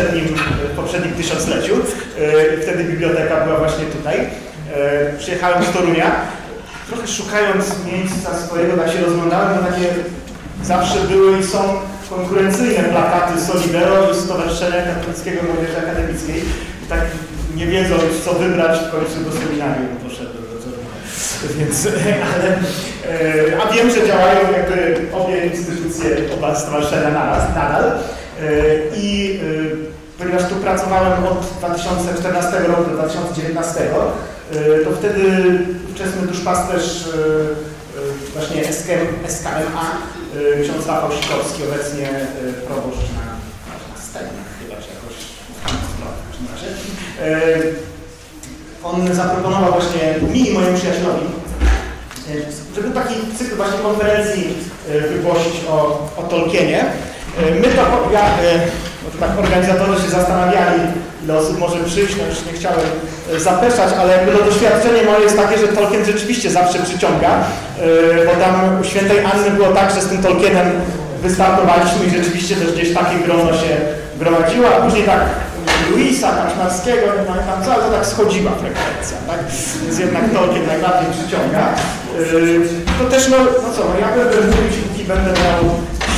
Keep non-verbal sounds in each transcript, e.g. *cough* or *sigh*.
poprzednim, w poprzednim tysiącleciu. Wtedy biblioteka była właśnie tutaj. Przyjechałem z Torunia. Trochę szukając miejsca swojego, tak się rozglądałem, bo takie zawsze były i są konkurencyjne plakaty Solidero i Stowarzyszenia Katolickiego Młodzieży Akademickiej. Tak nie wiedząc, co wybrać, w końcu do seminarium poszedłem. *laughs* Więc, ale, a wiem, że działają jakby obie instytucje, oba stowarzyszenia naraz, nadal. I ponieważ tu pracowałem od 2014 roku do 2019, to wtedy ówczesny duszpasterz właśnie SKM, SKMA, ksiądz Rafał Sikowski, obecnie proboszcz na, na Stelnach chyba, czy jakoś w razie. On zaproponował właśnie mi i mojemu przyjacielowi, żeby taki cykl właśnie konferencji wygłosić o, o Tolkienie. My to, ja, bo to tak organizatorzy się zastanawiali, ile osób może przyjść, no już nie chciałem zapeszać, ale jakby to doświadczenie moje jest takie, że Tolkien rzeczywiście zawsze przyciąga, bo tam u świętej Anny było tak, że z tym Tolkienem wystartowaliśmy i rzeczywiście też gdzieś takie grono się gromadziło, a później tak Luisa, Kaczmarskiego, no i tam cała to tak schodziła frekwencja, tak? Więc jednak Tolkien najbardziej przyciąga. To też, no, no co, no ja będę mówić, póki będę miał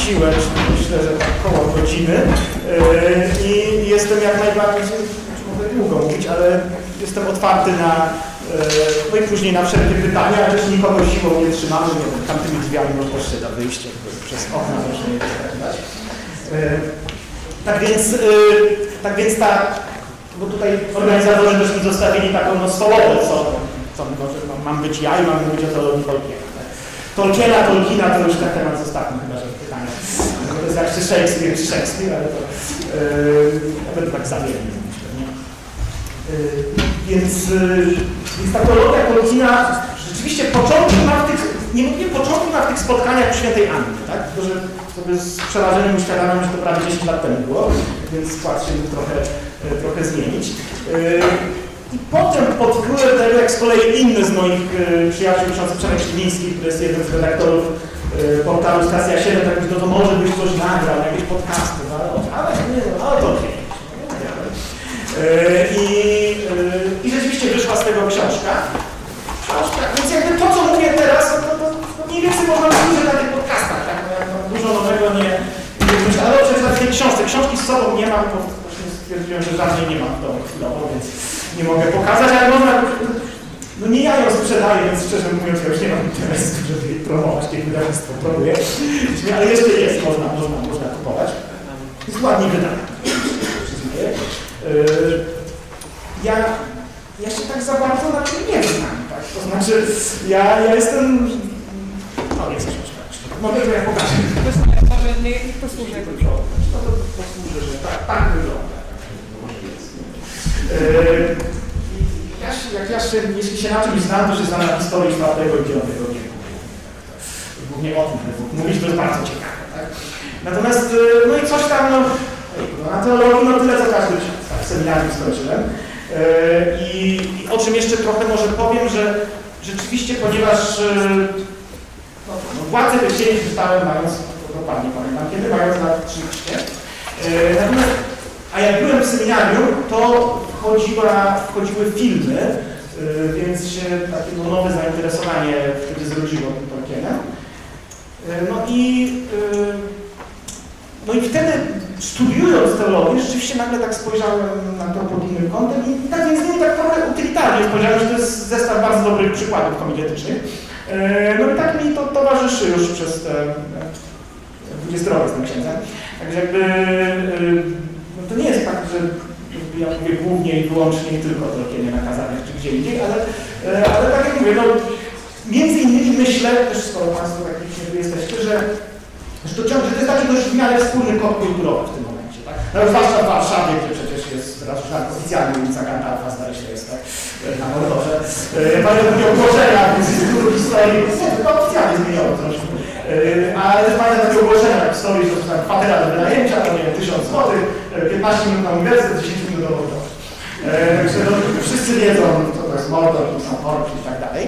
siłę, myślę, że tak koło godziny i jestem jak najbardziej, mogę długo mówić, ale jestem otwarty na, no i później na wszelkie pytania, też nikogo siłą nie trzymamy, nie wiem, tamtymi drzwiami można się da wyjść, przez okna można je dać. Tak więc, tak więc ta, bo tutaj organizatorzy też mi zostawili taką no stołową, co, co może, no, mam być ja i mam mówić o teologii Tolkiena. Tolkiena, Tolkiena to już ten temat zostawmy chyba, że pytanie. To jest jak czy Shakespeare, czy Shakespeare, ale to yy, ja będę tak nie? Yy, więc, yy, więc ta teologia Tolkiena rzeczywiście początki ma w tych, nie mówię początki ma w tych spotkaniach u świętej Anny, tak? Tylko, że sobie z przerażeniem uświadamiam, że to prawie 10 lat temu było, więc skład się trochę, trochę zmienić. I potem pod wpływem tego, jak z kolei inny z moich y, przyjaciół, ksiądz Przemek Śliwiński, który jest jednym z redaktorów y, portalu Stacja 7, tak no to może byś coś nagrał, jakieś podcasty, no, ale nie, no, ale to okej. Okay. I, y, I rzeczywiście wyszła z tego książka. Książka, więc jakby to, co mówię teraz, no, to, to, to mniej więcej można powiedzieć na tych podcastach, tak? No, dużo nowego nie, nie myślę, ale oczywiście na tej książce. Książki z sobą nie mam, stwierdziłem, że żadnej nie mam w domu chwilowo, więc nie mogę pokazać, ale można, no nie ja ją sprzedaję, więc szczerze mówiąc ja już nie mam interesu, żeby jej promować, kiedy wydawnictwo promuje, ale jeszcze jest, można, można, można kupować. Jest ładnie wydane, przyznaję. Ja, ja się tak za bardzo na tym nie znam, tak? To znaczy, ja, ja jestem, no jest książka, mogę to ja pokażę. Może nie, posłużę. No to posłużę, że tak, tak wygląda. Ja się, jak ja się, jeśli się na czymś znam, to się znam na historii IV i IX wieku. Głównie o tym mówić, to jest bardzo ciekawe. Tak? Natomiast, no i coś tam, no, na teologii, no tyle co każdy tak, seminarium skończyłem. I, I o czym jeszcze trochę może powiem, że rzeczywiście, ponieważ no, no, władzę wysieli czytałem mając, dokładnie pamiętam, kiedy mając lat 13. Natomiast a jak byłem w seminarium, to wchodziła, wchodziły filmy, yy, więc się takie no, nowe zainteresowanie wtedy zrodziło tym Tolkienem. Yy, no i yy, no i wtedy studiując teologię, rzeczywiście nagle tak spojrzałem na to pod innym kątem i tak więc nie tak trochę utylitarnie spojrzałem, że to jest zestaw bardzo dobrych przykładów komitetycznych. No i tak mi to towarzyszy już przez te 20 rok z tym księdzem. Także jakby no to nie jest tak, że ja mówię głównie i wyłącznie tylko Tolkienie na kazaniach czy gdzie indziej, ale, ale tak jak mówię, no między innymi myślę, też skoro Państwo tak licznie tu jesteście, że, że, to, że to jest taki dość w miarę wspólny kod kulturowy w tym momencie, tak? No zwłaszcza w Warszawie, gdzie przecież jest teraz już tak oficjalnie ulica Gandalfa, zdaje się jest, tak? Na Mordorze. Panie mówię o ogłoszeniach z Instytutu Historii, nie, to oficjalnie zmieniło troszkę. Ale też pamiętam takie ogłoszenia w historii, że tam kwatera do wynajęcia, to nie wiem, 1000 zł, 15 minut na uniwersytet, 10 Mordor. Także no, wszyscy wiedzą, co to jest Mordor, to są orki i tak dalej.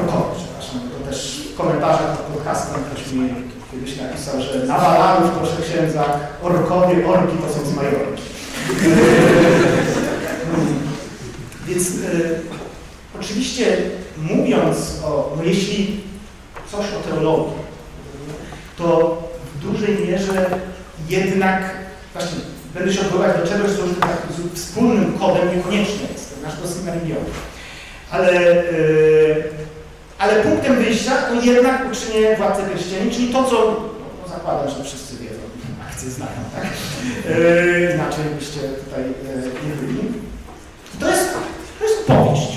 Orkowie, przepraszam, to też w komentarzach pod podcastem ktoś mi kiedyś napisał, że na Walanów, proszę księdza, orkowie, orki to są z Majorki. Więc e, oczywiście mówiąc o, no jeśli coś o teologii, to w dużej mierze jednak, właśnie będę się odwoływać do czegoś, co już tak wspólnym kodem niekoniecznie jest, to nasz dosyć religiowy. Ale, yy, ale punktem wyjścia to jednak uczynię władcę pierścieni, czyli to, co no, zakładam, że wszyscy wiedzą, akcje znają, tak? Yy, inaczej byście tutaj yy, nie byli. To jest, to jest powieść.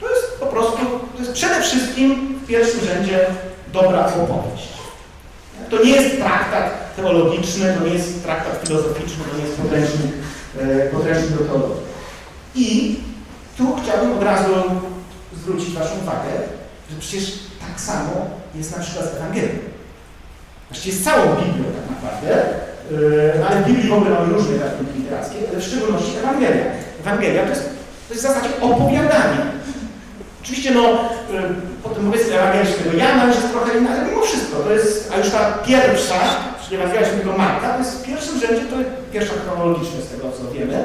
To jest po prostu, to jest przede wszystkim w pierwszym rzędzie dobra opowieść. To nie jest traktat teologiczny, to nie jest traktat filozoficzny, to nie jest podręcznik, e, podręcznik do teologii. I tu chciałbym od razu zwrócić Waszą uwagę, że przecież tak samo jest na przykład z Ewangelią. Właściwie jest całą Biblią tak naprawdę, e, ale w Biblii w ogóle mamy różne gatunki literackie, ale w szczególności Ewangelia. Ewangelia to jest, to jest w zasadzie opowiadanie. Oczywiście no, y, potem mówię z Ewangelii Świętego Jana już jest trochę inna, ale mimo wszystko, to jest, a już ta pierwsza, czyli Ewangelia Świętego Marka, to jest w pierwszym rzędzie, to jest pierwsza chronologicznie z tego, co wiemy,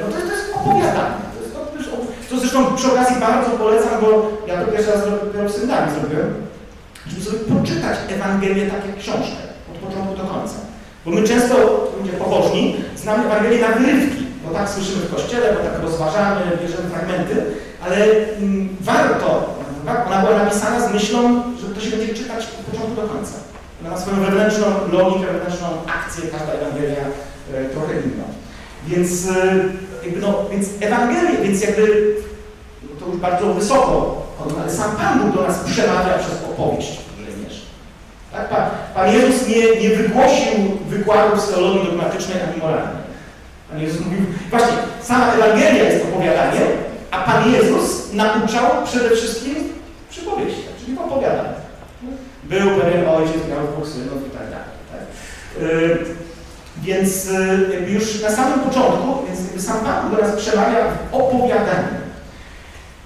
no to to jest opowiadanie. To, jest, to, to, zresztą przy okazji bardzo polecam, bo ja to pierwszy raz dopiero w seminarium zrobiłem, żeby sobie poczytać Ewangelię tak jak książkę, od początku do końca. Bo my często, ludzie pobożni, znamy Ewangelię na wyrywki, bo tak słyszymy w kościele, bo tak rozważamy, bierzemy fragmenty, ale mm, warto, ona była napisana z myślą, że to się będzie czytać od początku do końca. Ona ma swoją wewnętrzną logikę, wewnętrzną akcję, każda Ewangelia e, trochę inną. Więc, e, jakby no, więc Ewangelia, więc jakby no to już bardzo wysoko, ale sam Pan Bóg do nas przemawia przez opowieść również. Tak? Pan, Pan Jezus nie, nie wygłosił wykładów z teologii dogmatycznej ani moralnej. Pan Jezus mówił, właśnie, sama Ewangelia jest opowiadaniem, a Pan Jezus nauczał przede wszystkim przypowieści, czyli w opowiadaniu. Był pewien ojciec, miał dwóch synów i tak dalej. Tak? Yy, więc yy, jakby już na samym początku, więc jakby sam Pan do nas przemawia w opowiadaniu.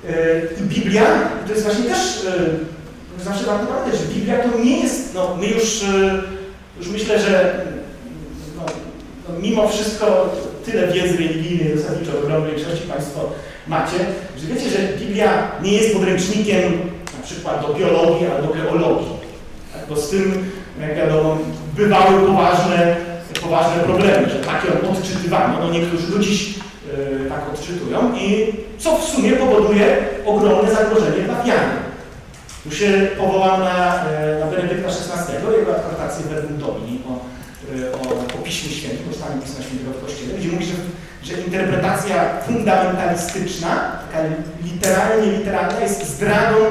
Yy, I Biblia, to jest właśnie też, zawsze warto pamiętać, że Biblia to nie jest, no my już, już myślę, że no, no, mimo wszystko tyle wiedzy religijnej zasadniczo w ogromnej większości Państwo macie, że wiecie, że Biblia nie jest podręcznikiem na przykład do biologii albo do geologii. Bo z tym, jak wiadomo, bywały poważne, poważne problemy, że tak ją odczytywano. No niektórzy do dziś yy, tak odczytują i co w sumie powoduje ogromne zagrożenie wiary. Tu się powołam na, yy, na Benedykta XVI, jego adhortację Verbum Domini o, yy, o, o Piśmie Świętym, o stanie Pisma Świętego w Kościele, gdzie mówi, że że interpretacja fundamentalistyczna, taka literalnie literalna, jest zdradą e,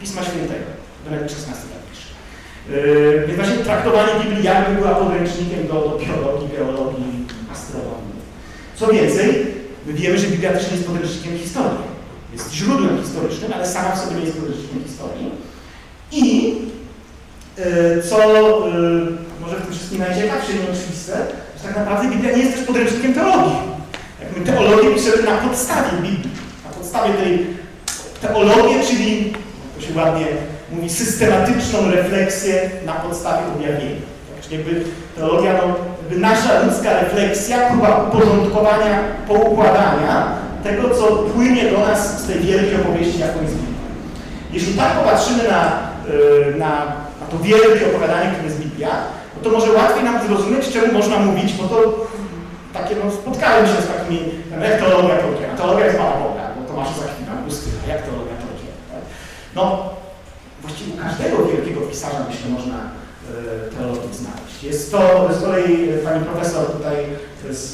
Pisma Świętego. Benedykt XVI E, więc właśnie traktowanie Biblii jakby była podręcznikiem do, do biologii, geologii, astronomii. Co więcej, my wiemy, że Biblia też nie jest podręcznikiem historii. Jest źródłem historycznym, ale sama w sobie nie jest podręcznikiem historii. I e, co może w tym wszystkim najciekawsze i nieoczywiste, że tak naprawdę Biblia nie jest też podręcznikiem teologii. Jak teologię piszemy na podstawie Biblii, na podstawie tej teologii, czyli, to się ładnie mówi, systematyczną refleksję na podstawie objawienia. Tak, jakby teologia, no, jakby nasza ludzka refleksja, próba uporządkowania, poukładania tego, co płynie do nas z tej wielkiej opowieści, jaką jest Biblia. Jeśli tak popatrzymy na, y, na, na to wielkie opowiadanie, które jest Biblia, no to może łatwiej nam zrozumieć, czemu można mówić, bo to takie, no, spotkałem się z takimi, jak teologia Tolkiena. Teologia jest mała Boga, bo Tomasza Zakwina, Augustyna, jak teologia Tolkiena. Tak? No, właściwie u każdego wielkiego pisarza, myślę, można e, teologię znaleźć. Jest to z kolei pani profesor tutaj z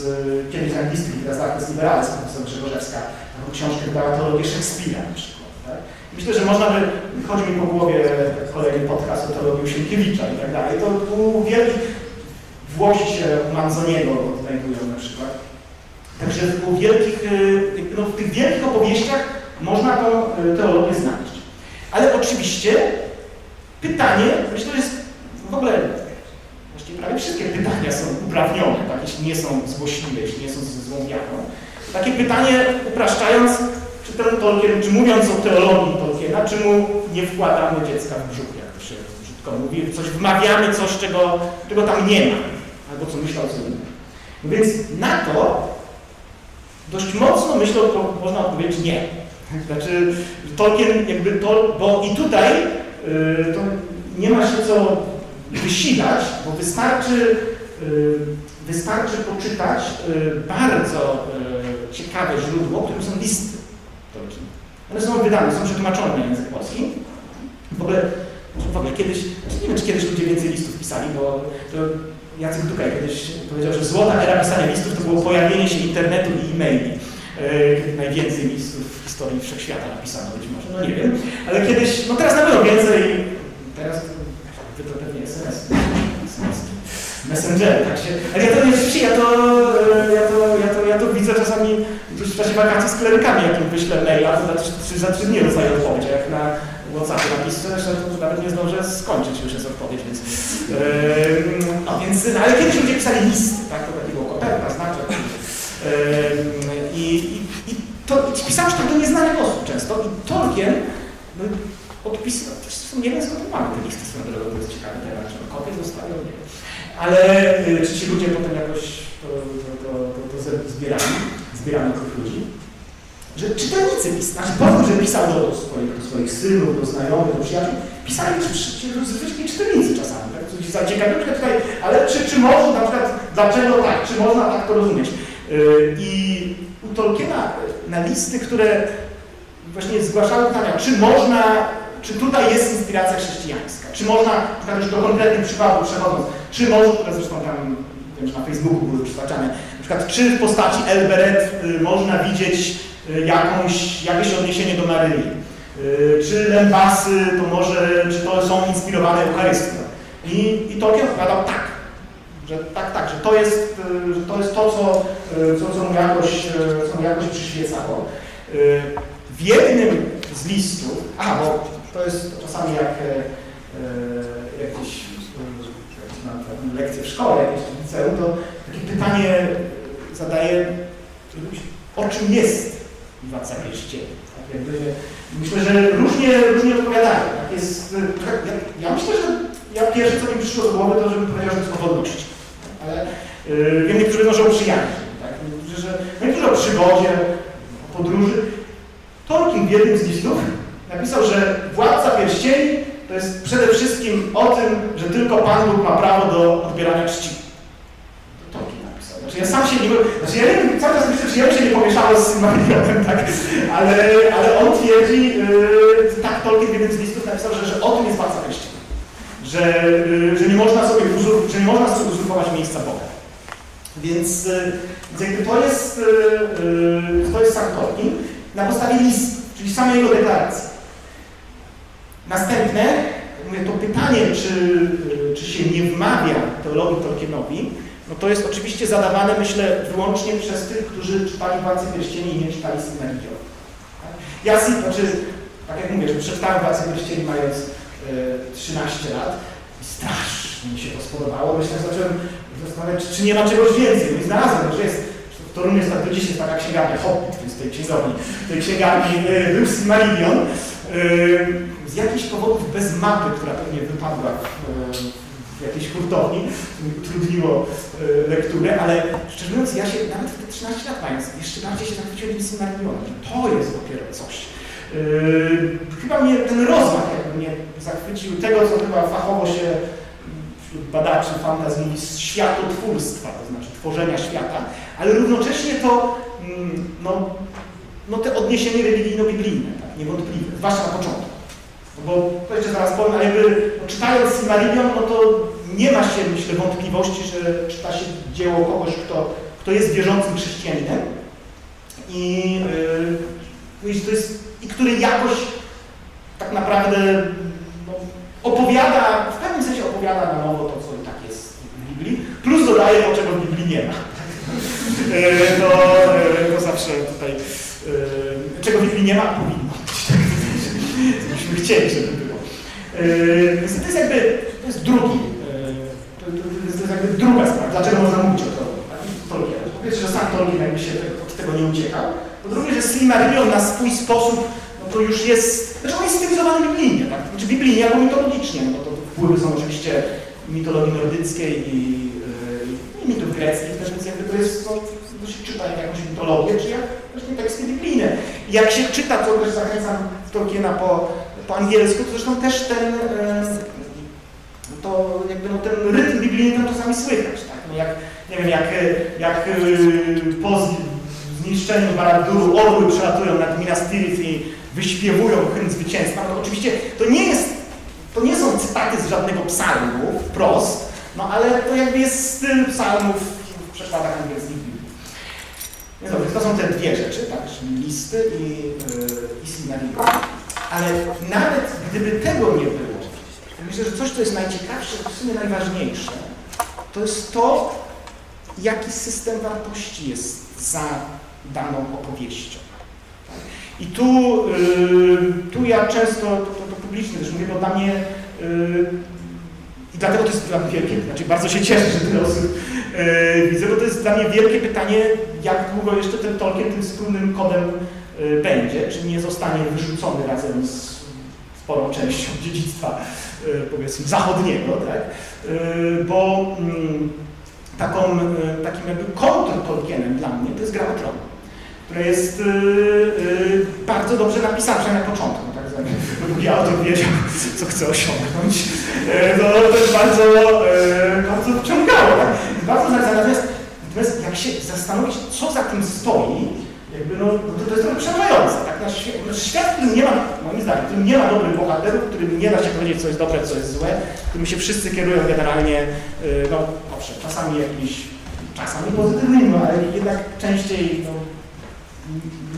kiedyś angielskiej, teraz Artes Liberales, profesor Grzegorzewska, taką książkę dała teologię Szekspira na przykład. Myślę, że można by, chodzi mi po głowie kolejny podcast o teologii Sienkiewicza i tak dalej, to u wielkich, Włosi się Manzoniego odnajdują na przykład. Także u wielkich, no, w tych wielkich opowieściach można tą teologię znaleźć. Ale oczywiście pytanie, myślę, że jest w ogóle, właściwie prawie wszystkie pytania są uprawnione, tak, jeśli nie są złośliwe, jeśli nie są ze złą wiarą. Takie pytanie, upraszczając, czy ten Tolkien, czy mówiąc o teologii Tolkiena, czy mu nie wkładamy dziecka w brzuch, jak to się brzydko mówi, coś wmawiamy, coś, czego, czego tam nie ma, albo co myślał co innego. No więc na to dość mocno myślę, można odpowiedzieć nie. Znaczy Tolkien jakby to, bo i tutaj yy, to nie ma się co wysilać, bo wystarczy, yy, wystarczy poczytać yy, bardzo ciekawe źródło, którym są listy Tolkiena. One są wydane, są przetłumaczone na język polski. W ogóle, w ogóle kiedyś, znaczy nie wiem, czy kiedyś ludzie więcej listów pisali, bo to Jacek Dukaj kiedyś powiedział, że złota era pisania listów to było pojawienie się internetu i e-maili. Yy, najwięcej listów w historii wszechświata napisano być może, no nie wiem. Ale kiedyś, no teraz na pewno więcej, teraz to, to pewnie SMS. SMS. Messenger, tak się. Ale ja to nie ja to, ja to, ja to, ja to widzę czasami gdzieś w czasie wakacji z klerykami, jak im wyślę maila, to za trzy, za trzy dni dostaję odpowiedź, a jak na WhatsAppie napiszę, to nawet nie zdążę skończyć, już jest odpowiedź, więc... Yy, no więc, ale kiedyś ludzie pisali listy, tak, to takie było koperta, znaczek. Yy, I, i, i to pisało się tak do nieznanych osób często i Tolkien no, odpisał, nie wiem skąd mamy te listy swoją drogą, to jest ciekawe temat, czy kopię zostawią, nie Ale y, czy ci ludzie potem jakoś to, to, to, to, to zbierali, zbierali tych ludzi? Że czytelnicy pisali, znaczy że pisał do swoich, do swoich synów, do znajomych, do przyjaciół, pisali zwykli czytelnicy czasami, tak? Coś zaciekawiło tutaj, ale czy, czy można, na przykład, dlaczego tak, czy można tak to rozumieć? Yy, I Tolkiena na listy, które właśnie zgłaszały pytania, czy można, czy tutaj jest inspiracja chrześcijańska, czy można, na już do konkretnych przykładów przechodząc, czy można, które zresztą tam wiem, na Facebooku były przytaczane, na przykład czy w postaci Elberet y, można widzieć y, jakąś, jakieś odniesienie do Maryi, y, czy lębasy to może, czy to są inspirowane Eucharystią. I, i Tolkien odpowiadał tak, że tak, tak, że to jest, że to, jest to, co, co, co, mu jakoś, co mu jakoś przyświecało. W jednym z listów, a bo to jest czasami jak, jak gdzieś na lekcję w szkole, jakieś w liceum, to takie pytanie zadaje, o czym jest Pierścieni. Tak myślę, że różnie, różnie odpowiadają. Tak jest, ja, ja, myślę, że ja pierwsze, co mi przyszło do głowy, to żebym powiedział, że jest. Ale yy, wiem, niektórzy noszą o przyjaźni. Tak? Niektórzy, że, niektórzy o przygodzie, o podróży. Tolkien w jednym z listów napisał, że Władca Pierścieni to jest przede wszystkim o tym, że tylko Pan Bóg ma prawo do odbierania czci. To Tolkien napisał. Znaczy ja sam się nie... Znaczy ja nie cały czas myślę, czy ja się nie pomieszało z Marionem, tak? Ale, ale on twierdzi, yy, tak Tolkien w jednym z listów napisał, że, że o tym jest Władca Pierścieni. Że, yy, że, nie można sobie uzur, że nie można sobie uzurpować miejsca Boga. Więc, więc jakby to jest, yy, to jest sam Tolkien na podstawie listu, czyli samej jego deklaracji. Następne, mówię, to pytanie, czy, czy się nie wmawia teologii Tolkienowi, no to jest oczywiście zadawane, myślę, wyłącznie przez tych, którzy czytali Władcy Pierścieni i nie czytali Silmarillion. Ja, znaczy, tak jak mówię, że przeczytałem Władcy Pierścieni mając y, 13 lat i strasznie mi się to spodobało. Myślę, że zacząłem zastanawiać, czy, nie ma czegoś więcej. No i znalazłem, że jest w Toruniu jest tak do dzisiaj taka księgarnia, Hobbit, więc tej księgarni, tej księgarni y, był Silmarillion. Y, z jakichś powodów bez mapy, która pewnie wypadła w, jakiejś hurtowni, utrudniło e, lekturę, ale szczerze mówiąc, ja się nawet w te 13 lat mając, jeszcze bardziej się zachwyciłem tym Silmarillionem, że to jest dopiero coś. Yy, chyba mnie ten rozmach jakby mnie zachwycił tego, co chyba fachowo się wśród badaczy fantazji światotwórstwa, to znaczy tworzenia świata, ale równocześnie to mm, no, no te odniesienie religijno-biblijne, tak, niewątpliwe, zwłaszcza na początku. No bo to jeszcze zaraz powiem, ale jakby no, czytając Silmarillion, no to nie ma się, myślę, wątpliwości, że czyta się dzieło kogoś, kto, kto jest wierzącym chrześcijaninem i, yy, to jest, i który jakoś tak naprawdę no, opowiada, w pewnym sensie opowiada na nowo to, co i tak jest w Biblii, plus dodaje to, czego w Biblii nie ma. yy, *laughs* to, yy, to zawsze tutaj, yy, czego w Biblii nie ma, powinno *laughs* byśmy chcieli, żeby było. Więc to jest jakby, to jest drugi, to, jest jakby druga sprawa, dlaczego można mówić o Tolkienie. Po pierwsze, że sam Tolkien jakby się od tego nie uciekał. Po drugie, że Silmarillion na swój sposób, no to już jest, znaczy on jest stylizowany biblijnie, tak? Znaczy biblijnie albo mitologicznie, no bo to wpływy są oczywiście mitologii nordyckiej i, yy, i mitów greckich też, więc jakby to to jest, no, to się czyta jak jakąś mitologię, czy jak właśnie teksty biblijne. I jak się czyta, to też zachęcam Tolkiena po, po angielsku, to zresztą też ten, e, to jakby no, ten rytm biblijny tam czasami słychać, tak? No jak, nie wiem, jak, jak y, po zniszczeniu Barad-dûru orły przelatują nad Minas i wyśpiewują hymn zwycięstwa, no oczywiście to nie jest, to nie są cytaty z żadnego psalmu wprost, no ale to jakby jest styl psalmów w przekładach angielskich Biblii. Więc dobrze, to są te dwie rzeczy, tak, czyli listy i, yy, i. Ale nawet gdyby tego nie było, to myślę, że coś, co jest najciekawsze, w sumie najważniejsze, to jest to, jaki system wartości jest za daną opowieścią. Tak? I tu, yy, tu ja często, to, to publicznie też mówię, bo dla mnie yy, i dlatego to jest dla mnie wielkie, znaczy bardzo się cieszę, że tyle osób yy, widzę, bo to jest dla mnie wielkie pytanie, jak długo jeszcze ten Tolkien tym wspólnym kodem będzie, czy nie zostanie wyrzucony razem z sporą częścią *laughs* dziedzictwa, powiedzmy, zachodniego, tak? Bo mm, taką, takim jakby kontr-Tolkienem dla mnie to jest Gra o która jest yy, bardzo dobrze napisana, przynajmniej na początku, tak? Dopóki autor wiedział, co chce osiągnąć, no to jest bardzo, bardzo wciągało, tak? Bardzo natomiast, natomiast jak się zastanowić, co za tym stoi, jakby no, to, to jest trochę przerażające, tak? Nasz świat, nasz świat, w którym nie ma, moim zdaniem, w którym nie ma dobrych bohaterów, w którym nie da się powiedzieć, co jest dobre, co jest złe, w którym się wszyscy kierują generalnie, no owszem, czasami jakimiś, czasami pozytywnymi, no, ale jednak częściej, no,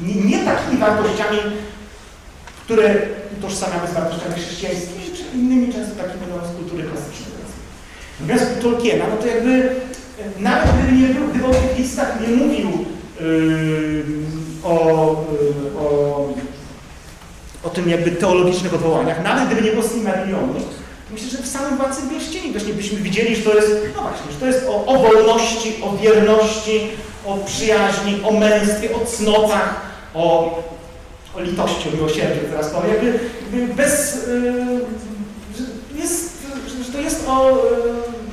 nie, nie takimi wartościami, które utożsamiamy z wartościami chrześcijańskimi, czy innymi często takimi no, z kultury klasycznej. U Tolkiena, no to jakby nawet gdyby, nie był, gdyby o tych listach nie mówił yy, o, yy, o, o tym jakby teologicznych odwołaniach, nawet gdyby nie było Silmarillionu, myślę, że w samym Władcy Pierścieni właśnie byśmy widzieli, że to jest, no właśnie, że to jest o, o wolności, o wierności, o przyjaźni, o męstwie, o cnotach, o o litości, o miłosierdziu teraz powiem, jakby, jakby bez, yy, jest, że to jest o,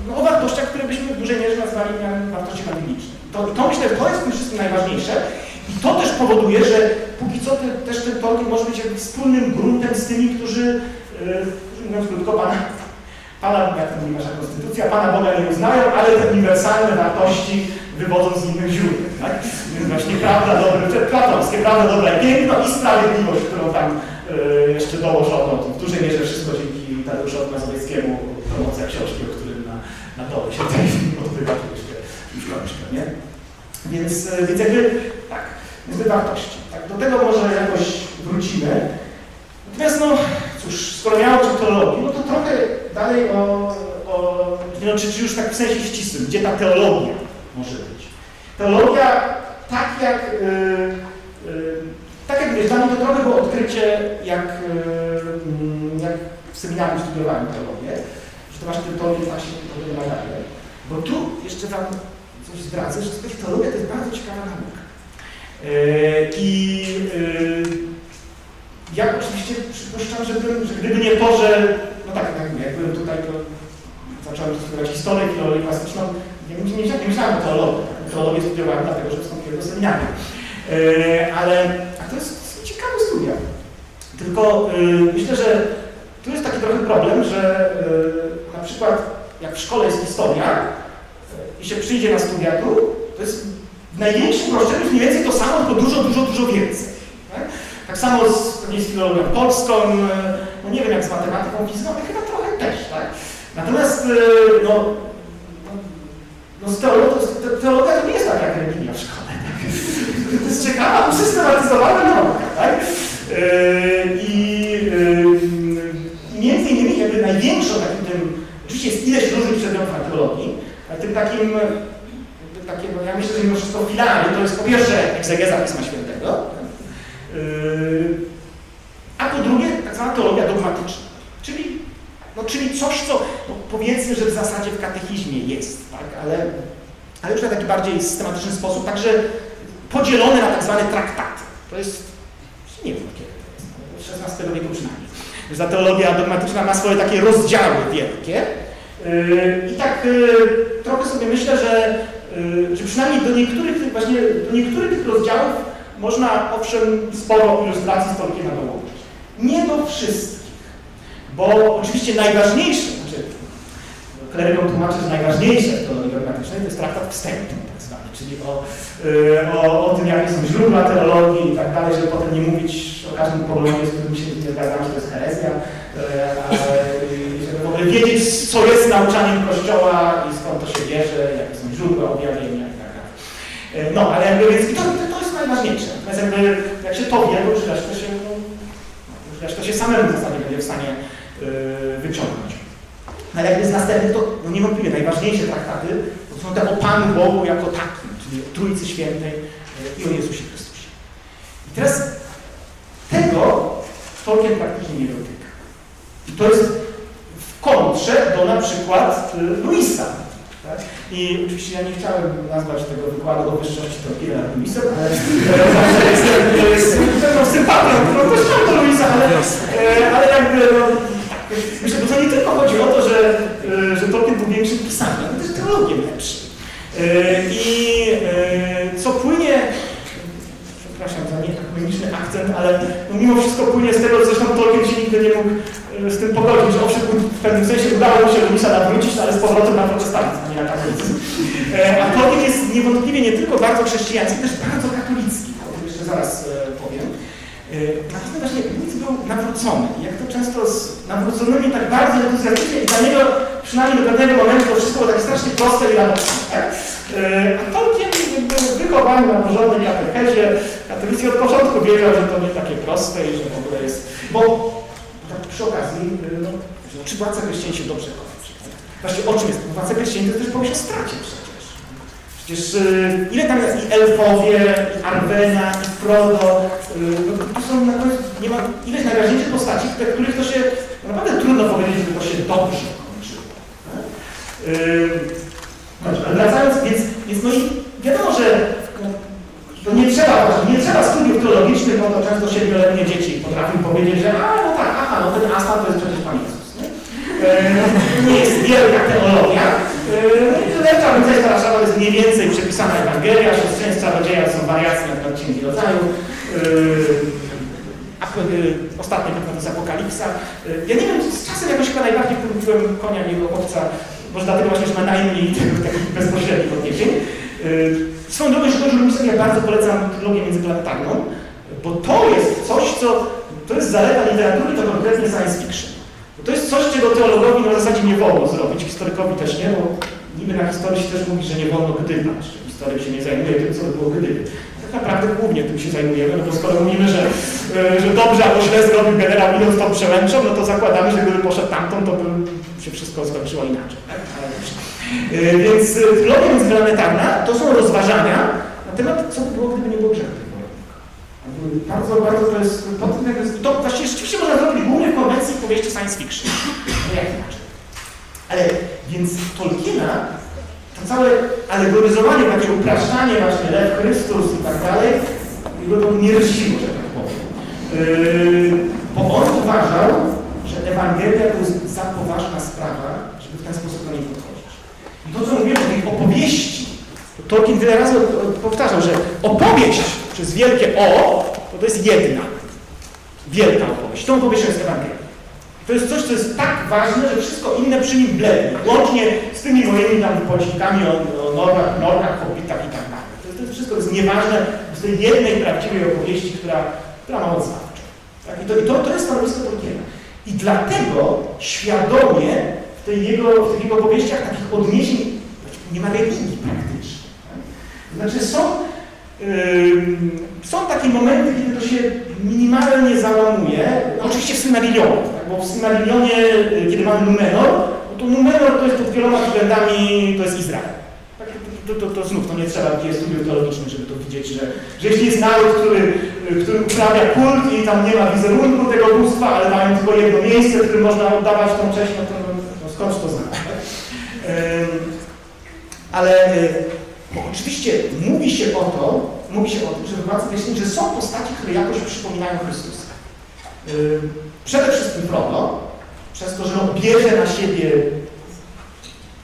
yy, o wartościach, które byśmy w dużej mierze nazwali wartościami biblicznymi. To, to myślę, to jest w tym wszystkim najważniejsze i to też powoduje, że póki co te, też ten Tolkien może być jakby wspólnym gruntem z tymi, którzy, yy, mówiąc krótko, Pana, Pana, jak to mówi nasza konstytucja, Pana Boga nie uznają, ale te uniwersalne wartości wywodzą z innych źródeł. Tak? Więc właśnie prawda, dobre, platonskie, prawda, dobra i piękno i sprawiedliwość, którą tam y, jeszcze dołożono. W dużej mierze wszystko dzięki Tadeuszowi Mazowieckiemu, promocja książki, o którym na, na dole się tutaj odbywa, jeszcze już kończę, nie? Więc, y, więc jakby, tak, więc wartości. Tak, do tego może jakoś wrócimy. Natomiast no, cóż, skoro miało być o teologii, no to trochę dalej o, o no, czy, czy już tak w sensie ścisłym, gdzie ta teologia może być. Teologia, tak jak, yy, yy, tak jak wiesz, dla mnie to trochę było odkrycie, jak, yy, jak w seminarium studiowałem teologię, że to właśnie ten teologię właśnie to nadaje. Bo tu jeszcze Wam coś zdradzę, że teologia to jest bardzo ciekawa nauka. I ja oczywiście przypuszczam, że, że gdyby nie to, że, no tak, jak, jak byłem tutaj, to zacząłem studiować historię, filologię klasyczną, nie, nie, nie, myślałem o teologii. Teologię studiowałem dlatego, że wstąpiłem do seminarium. Yy, ale a to jest ciekawe studia. Tylko yy, myślę, że tu jest taki trochę problem, że yy, na przykład jak w szkole jest historia i się przyjdzie na studia tu, to jest w największym uproszczeniu mniej więcej to samo, tylko dużo, dużo, dużo więcej. Tak, tak samo z, z filologią polską, no nie wiem jak z matematyką, fizyką, ale chyba trochę też, tak? Natomiast no, no teologią, teologia to nie jest tak jak religia w szkole. Tak? To jest ciekawa, usystematyzowana nauka. Tak? Yy, I yy, między innymi jakby największą takim tym, oczywiście jest ileś różnych przedmiotów na teologii, ale tym takim, takim no ja myślę, że mimo wszystko filarem to jest po pierwsze egzegeza Pisma Świętego, yy, a po drugie tak zwana teologia dogmatyczna, czyli no, czyli coś, co no, powiedzmy, że w zasadzie w katechizmie jest, tak? Ale, ale już na taki bardziej systematyczny sposób, także podzielone na tak zwane traktaty. To jest, nie wiem kiedy to jest, XVI wieku przynajmniej. Ta teologia dogmatyczna ma swoje takie rozdziały wielkie. Yy, I tak yy, trochę sobie myślę, że że przynajmniej do niektórych, tych, właśnie, do niektórych tych rozdziałów można owszem sporo ilustracji z Tolkiena dołączyć. Nie do wszystkich, bo oczywiście najważniejsze, znaczy klerykom tłumaczy, że najważniejsze w teologii dogmatycznej to jest traktat wstępny tak zwany, czyli o, o, o tym, jakie są źródła teologii i tak dalej, żeby potem nie mówić o każdym poglądzie, z którym się nie zgadzamy, że to jest herezja, żeby w ogóle wiedzieć, co jest nauczaniem Kościoła i skąd to się bierze, jakie są źródła objawienia i tak dalej. No, ale jakby, więc to, to jest najważniejsze. Natomiast jakby, jak się to wie, to już resztę się, no, już resztę się samemu w zasadzie będzie w stanie wyciągnąć. Ale jakby z następnych to no niewątpliwie najważniejsze traktaty to są te o Panu Bogu jako takim, czyli o Trójcy Świętej i o Jezusie Chrystusie. I teraz tego Tolkien praktycznie nie dotyka. I to jest w kontrze do na przykład Luisa. Tak? I oczywiście ja nie chciałem nazwać tego wykładu o wyższości Tolkiena Luisem, ale jestem pewną sympatią, którą też mam do Luisa, ale, ale jakby no, Myślę, że to nie tylko chodzi o to, że, e, że Tolkien był większym pisarzem, ale też teologiem lepszy. E, I e, co płynie, przepraszam za nieekumeniczny akcent, ale no mimo wszystko płynie z tego, zresztą Tolkien się nigdy nie mógł z tym pogodzić, owszem w pewnym sensie udało mu się Luisa nawrócić, ale z powrotem na protestantyzm, nie na katolicyzm. A Tolkien jest niewątpliwie nie tylko bardzo chrześcijański, też bardzo katolicki, o tym jeszcze zaraz. Natomiast właśnie Nic był nawrócony. Jak to często z nawróconymi tak bardzo entuzjastycznie i dla niego przynajmniej do pewnego momentu to wszystko było tak strasznie proste i radosne. Tak? A Tolkien jakby wychowany na porządnej katechezie, katolicy od początku wiedział, że to nie takie proste i że w ogóle jest... Bo tak przy okazji, no, czy władca chrześcijan się dobrze kocha? Właściwie o czym jest? Władca chrześcijan to też powieść o stracie. Przecież y, ile tam jest i elfowie, i Arwena, i Frodo, y, no, to są na końcu, nie ma ileś najważniejszych postaci, te, których to się, no, naprawdę trudno powiedzieć, że to się dobrze kończyło. Yy, wracając, więc, więc no i wiadomo, że no, to nie trzeba, nie trzeba studiów teologicznych, bo to często siedmioletnie dzieci potrafią powiedzieć, że a, no tak, aha, no ten Astan to jest przecież Pan Jezus. Nie, yy, nie jest wielka teologia, Lepsza Rycerstwa Warszawa jest mniej więcej przepisana Ewangelia, siostrzeństwa czarodzieja są wariacje na temat Księgi Rodzaju. Yy, ostatnie to jest Apokalipsa. Yy, ja nie wiem, z czasem jakoś chyba najbardziej polubiłem konia niego chłopca, może dlatego właśnie, że ma najmniej takich bezpośrednich odniesień. Yy, swoją drogą, jeśli chodzi o ja bardzo polecam trylogię międzyplanetarną, bo to jest coś, co to jest zaleta literatury, to konkretnie science fiction. To jest coś, czego teologowi na zasadzie nie wolno zrobić, historykowi też nie, bo niby na historii się też mówi, że nie wolno gdybać, że historyk się nie zajmuje tym, co było gdyby. Tak naprawdę głównie tym się zajmujemy, no bo skoro mówimy, że, e, że dobrze albo źle zrobił generał idąc tą przełęczą, no to zakładamy, że gdyby poszedł tamtą, to by się wszystko skończyło inaczej. Tak? E, więc trylogia międzyplanetarna to są rozważania na temat, co by było, gdyby nie było grzechu. Bardzo, bardzo to jest, to, to właściwie rzeczywiście można zrobić głównie w konwencji powieści science fiction. No jak inaczej. Ale więc Tolkiena, to całe alegoryzowanie, takie upraszczanie właśnie Lew Chrystus i tak dalej, jego to nie rzuciło, że tak powiem. Yy, bo on uważał, że Ewangelia to jest za poważna sprawa, żeby w ten sposób do niej podchodzić. I to, co mówiłem o tej opowieści, to Tolkien wiele razy powtarzał, że opowieść przez wielkie O, to, to jest jedna wielka opowieść. Tą opowieścią jest Ewangelia. To jest coś, co jest tak ważne, że wszystko inne przy nim blednie. Łącznie z tymi moimi tam wypocznikami o, o norkach, i tak dalej. To, to jest wszystko jest nieważne z tej jednej prawdziwej opowieści, która, która ma moc zawsze. Tak? I, to, i to, to jest stanowisko Tolkiena. I dlatego świadomie w, tej jego, w tych jego opowieściach takich odniesień nie ma religii praktycznie. Tak? Znaczy są są takie momenty, kiedy to się minimalnie załamuje, oczywiście w Silmarillionie, tak? bo w Silmarillionie, y, kiedy mamy Numenor, no to Numenor to jest pod wieloma względami, to jest Izrael. Tak? To, to, to, znów, to nie trzeba jest studiów teologicznych, żeby to widzieć, że, że jeśli jest naród, który, y, który uprawia kult i tam nie ma wizerunku tego bóstwa, ale mają tylko jedno miejsce, w którym można oddawać tą cześć, no to no, no skąd to znać? Tak? ale y, bo oczywiście mówi się o to, mówi się o tym, że w Władcy że są postaci, które jakoś przypominają Chrystusa. Yy, przede wszystkim Frodo, przez to, że on bierze na siebie,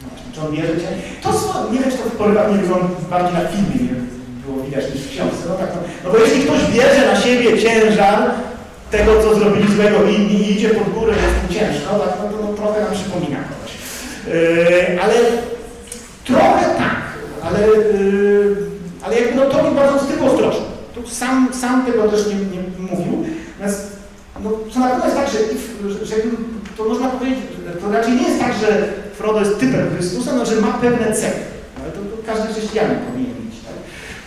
no, czy on bierze cię. To nie wiem, czy to polega, nie wygląda bardziej na filmie, było widać niż w książce. No, tak, no, no bo jeśli ktoś bierze na siebie ciężar tego, co zrobili złego inni i idzie pod górę, jest mu ciężko, tak, no to no, trochę nam przypomina kogoś. Yy, ale trochę ale, yy, ale jakby no to mi bardzo z tego ostrożny. Tu sam, sam tego też nie, nie mówił. Natomiast no, co na pewno jest tak, że, że, to można powiedzieć, to raczej nie jest tak, że Frodo jest typem Chrystusa, no, że ma pewne cechy. Ale to, to każdy chrześcijanin powinien mieć. Tak?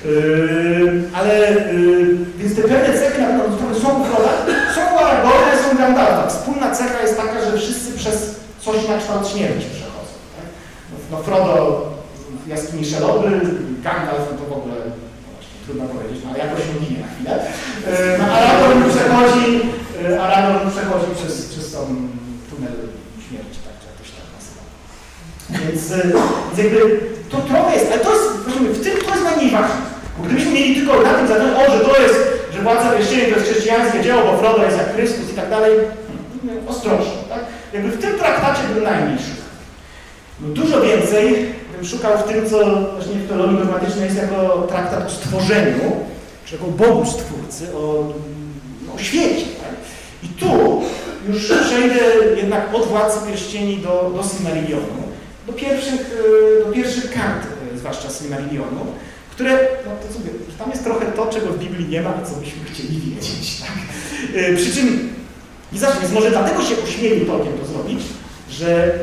Yy, ale yy, więc te pewne cechy na pewno które są u Froda, są u Aragorna, są Gandalfa. Wspólna cecha jest taka, że wszyscy przez coś na kształt śmierci przechodzą. Tak? No, no Frodo jaskini Szelobry, Gandalf no to w ogóle trudno powiedzieć, no ale jakoś się ginie na chwilę. Yy, no, Aragorn przechodzi, yy, Aragorn przechodzi przez, przez tą tunel śmierci, tak, czy jakoś tak nazywa. Więc, yy, więc jakby to trochę jest, ale to jest, w tym to jest najmniej ważne. Bo gdybyśmy mieli tylko na tym zadanie, o, że to jest, że władza pierścieni to jest chrześcijańskie dzieło, bo Frodo jest jak Chrystus i tak dalej, ostrożnie, tak? Jakby w tym traktacie był najmniejszy. No, dużo więcej szukał w tym, co właśnie w teologii dogmatycznej jest jako traktat o stworzeniu, czy jako Bogu Stwórcy, o, o świecie. Tak? I tu już przejdę jednak od Władcy Pierścieni do, do Silmarillionu, do pierwszych, do pierwszych kart, zwłaszcza Silmarillionu, które, no to sobie, tam jest trochę to, czego w Biblii nie ma, co byśmy chcieli wiedzieć. Tak? Przy czym, i więc może dlatego się ośmielił Tolkien to zrobić, że,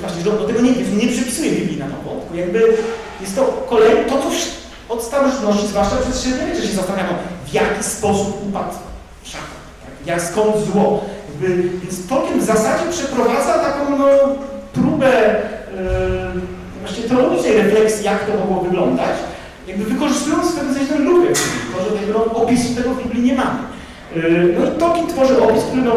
właśnie, że do tego nie, nie przypisuje Biblii na nowo, tylko jakby jest to kolej, to co od starożytności, zwłaszcza przez średniowiecze się zastanawiano, w jaki sposób upadł szatan, tak? jak skąd zło. Jakby, więc Tolkien w zasadzie przeprowadza taką no, próbę yy, właśnie teologicznej refleksji, jak to mogło wyglądać, jakby wykorzystując w pewnym sensie lukę, to, że tego opisu tego w Biblii nie mamy. Yy, no i Tolkien tworzy opis, który no,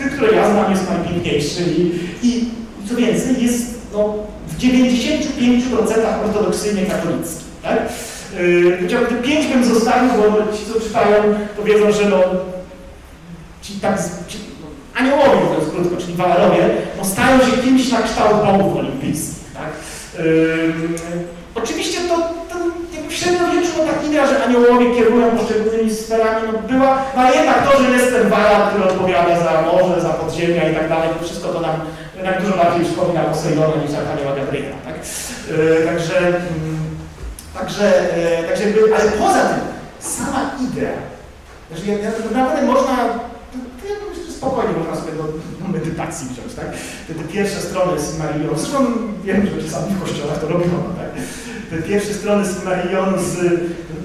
tych, które ja znam, jest najpiękniejszy i, i co więcej, jest no, w 95% ortodoksyjnie katolicki. Tak? Yy, te pięć bym zostawił, bo ci, co czytają, powiedzą, że no, ci tak, ci, no, aniołowie, mówiąc krótko, czyli walarowie, no, stają się kimś na kształt bogów olimpijskich. Tak? Yy, oczywiście to, idea, że aniołowie kierują poszczególnymi sferami, no była, no ale jednak to, że jest ten walar, który odpowiada za morze, za podziemia i tak dalej, to wszystko to nam jednak dużo bardziej przypomina Posejdona niż Archanioła Gabriela, tak? Yy, także, yy, także, yy, także jakby, ale poza tym, sama idea, ja, naprawdę można, ja myślę, że spokojnie można sobie do, do medytacji wziąć, tak? Te, te pierwsze strony Silmarillion, zresztą wiem, że czasami w kościołach to robiono, tak? te pierwsze strony Silmarillionu z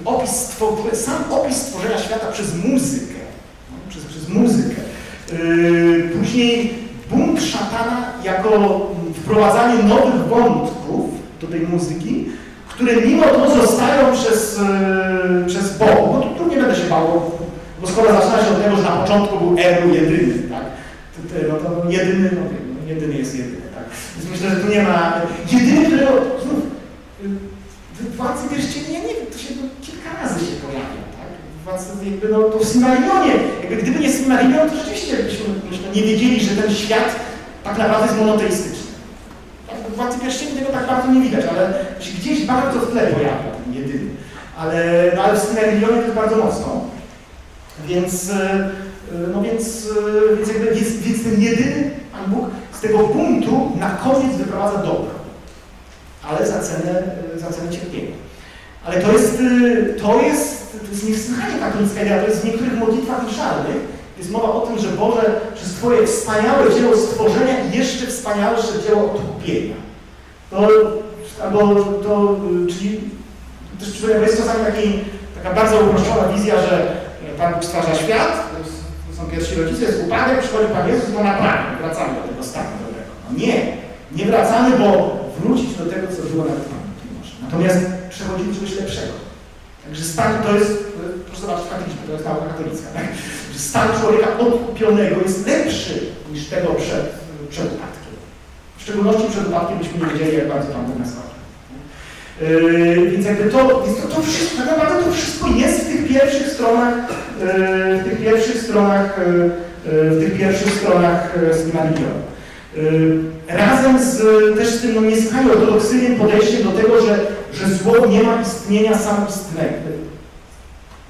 opis, sam opis stworzenia świata przez muzykę, no, przez, przez muzykę. Yy, później bunt szatana jako wprowadzanie nowych wątków do tej muzyki, które mimo to zostają przez, yy, przez Bogów, bo tu, tu nie będę się bał, bo skoro zaczyna się od tego, że na początku był Eru jedyny, tak? To, to, no to jedyny, no no jedyny jest jedyny, tak? Więc myślę, że tu nie ma... Jedyny, którego znów, w Władcy Pierścieni, ja nie wiem, to się no, kilka razy się pojawia, tak? Władcy, jakby, no, to w Silmarillionie, jakby gdyby nie Silmarillion, to rzeczywiście byśmy myślę, nie wiedzieli, że ten świat tak naprawdę jest monoteistyczny. Tak? Władcy Pierścieni tego tak bardzo nie widać, ale gdzieś bardzo w tle pojawia, ten jedyny. Ale, no, ale w Silmarillionie to jest bardzo mocno. Więc, no więc, więc, jakby, więc, więc ten jedyny Pan Bóg z tego punktu na koniec wyprowadza dobro ale za cenę, za cenę cierpienia. Ale to jest, to jest, to jest niesłychanie katolicka idea, to jest w niektórych modlitwach miszalnych, jest mowa o tym, że Boże, przez Twoje wspaniałe dzieło stworzenia i jeszcze wspanialsze dzieło odkupienia. To, albo to, czyli też jest czasami taki, taka bardzo uproszczona wizja, że Pan Bóg stwarza świat, to, są pierwsi rodzice, jest upadek, przychodzi Pan Jezus, to naprawi, wracamy do tego stanu dobrego. No nie, nie wracamy, bo wrócić do tego, co było nie może. Natomiast przechodzimy do czegoś lepszego. Także stan to jest, proszę zobaczyć faktycznie, to jest nauka katolicka, tak? że stan człowieka odkupionego jest lepszy niż tego przed, przed upadkiem. W szczególności przed upadkiem byśmy nie wiedzieli, jak bardzo Pan Bóg nas kocha. Yy, więc jakby to, więc to, to wszystko, tak naprawdę to wszystko jest w tych pierwszych stronach, yy, w tych pierwszych stronach, yy, w tych pierwszych stronach Silmarillion. Razem z też z tym no, niesłychanie ortodoksyjnym podejściem do tego, że, że zło nie ma istnienia samoistnego.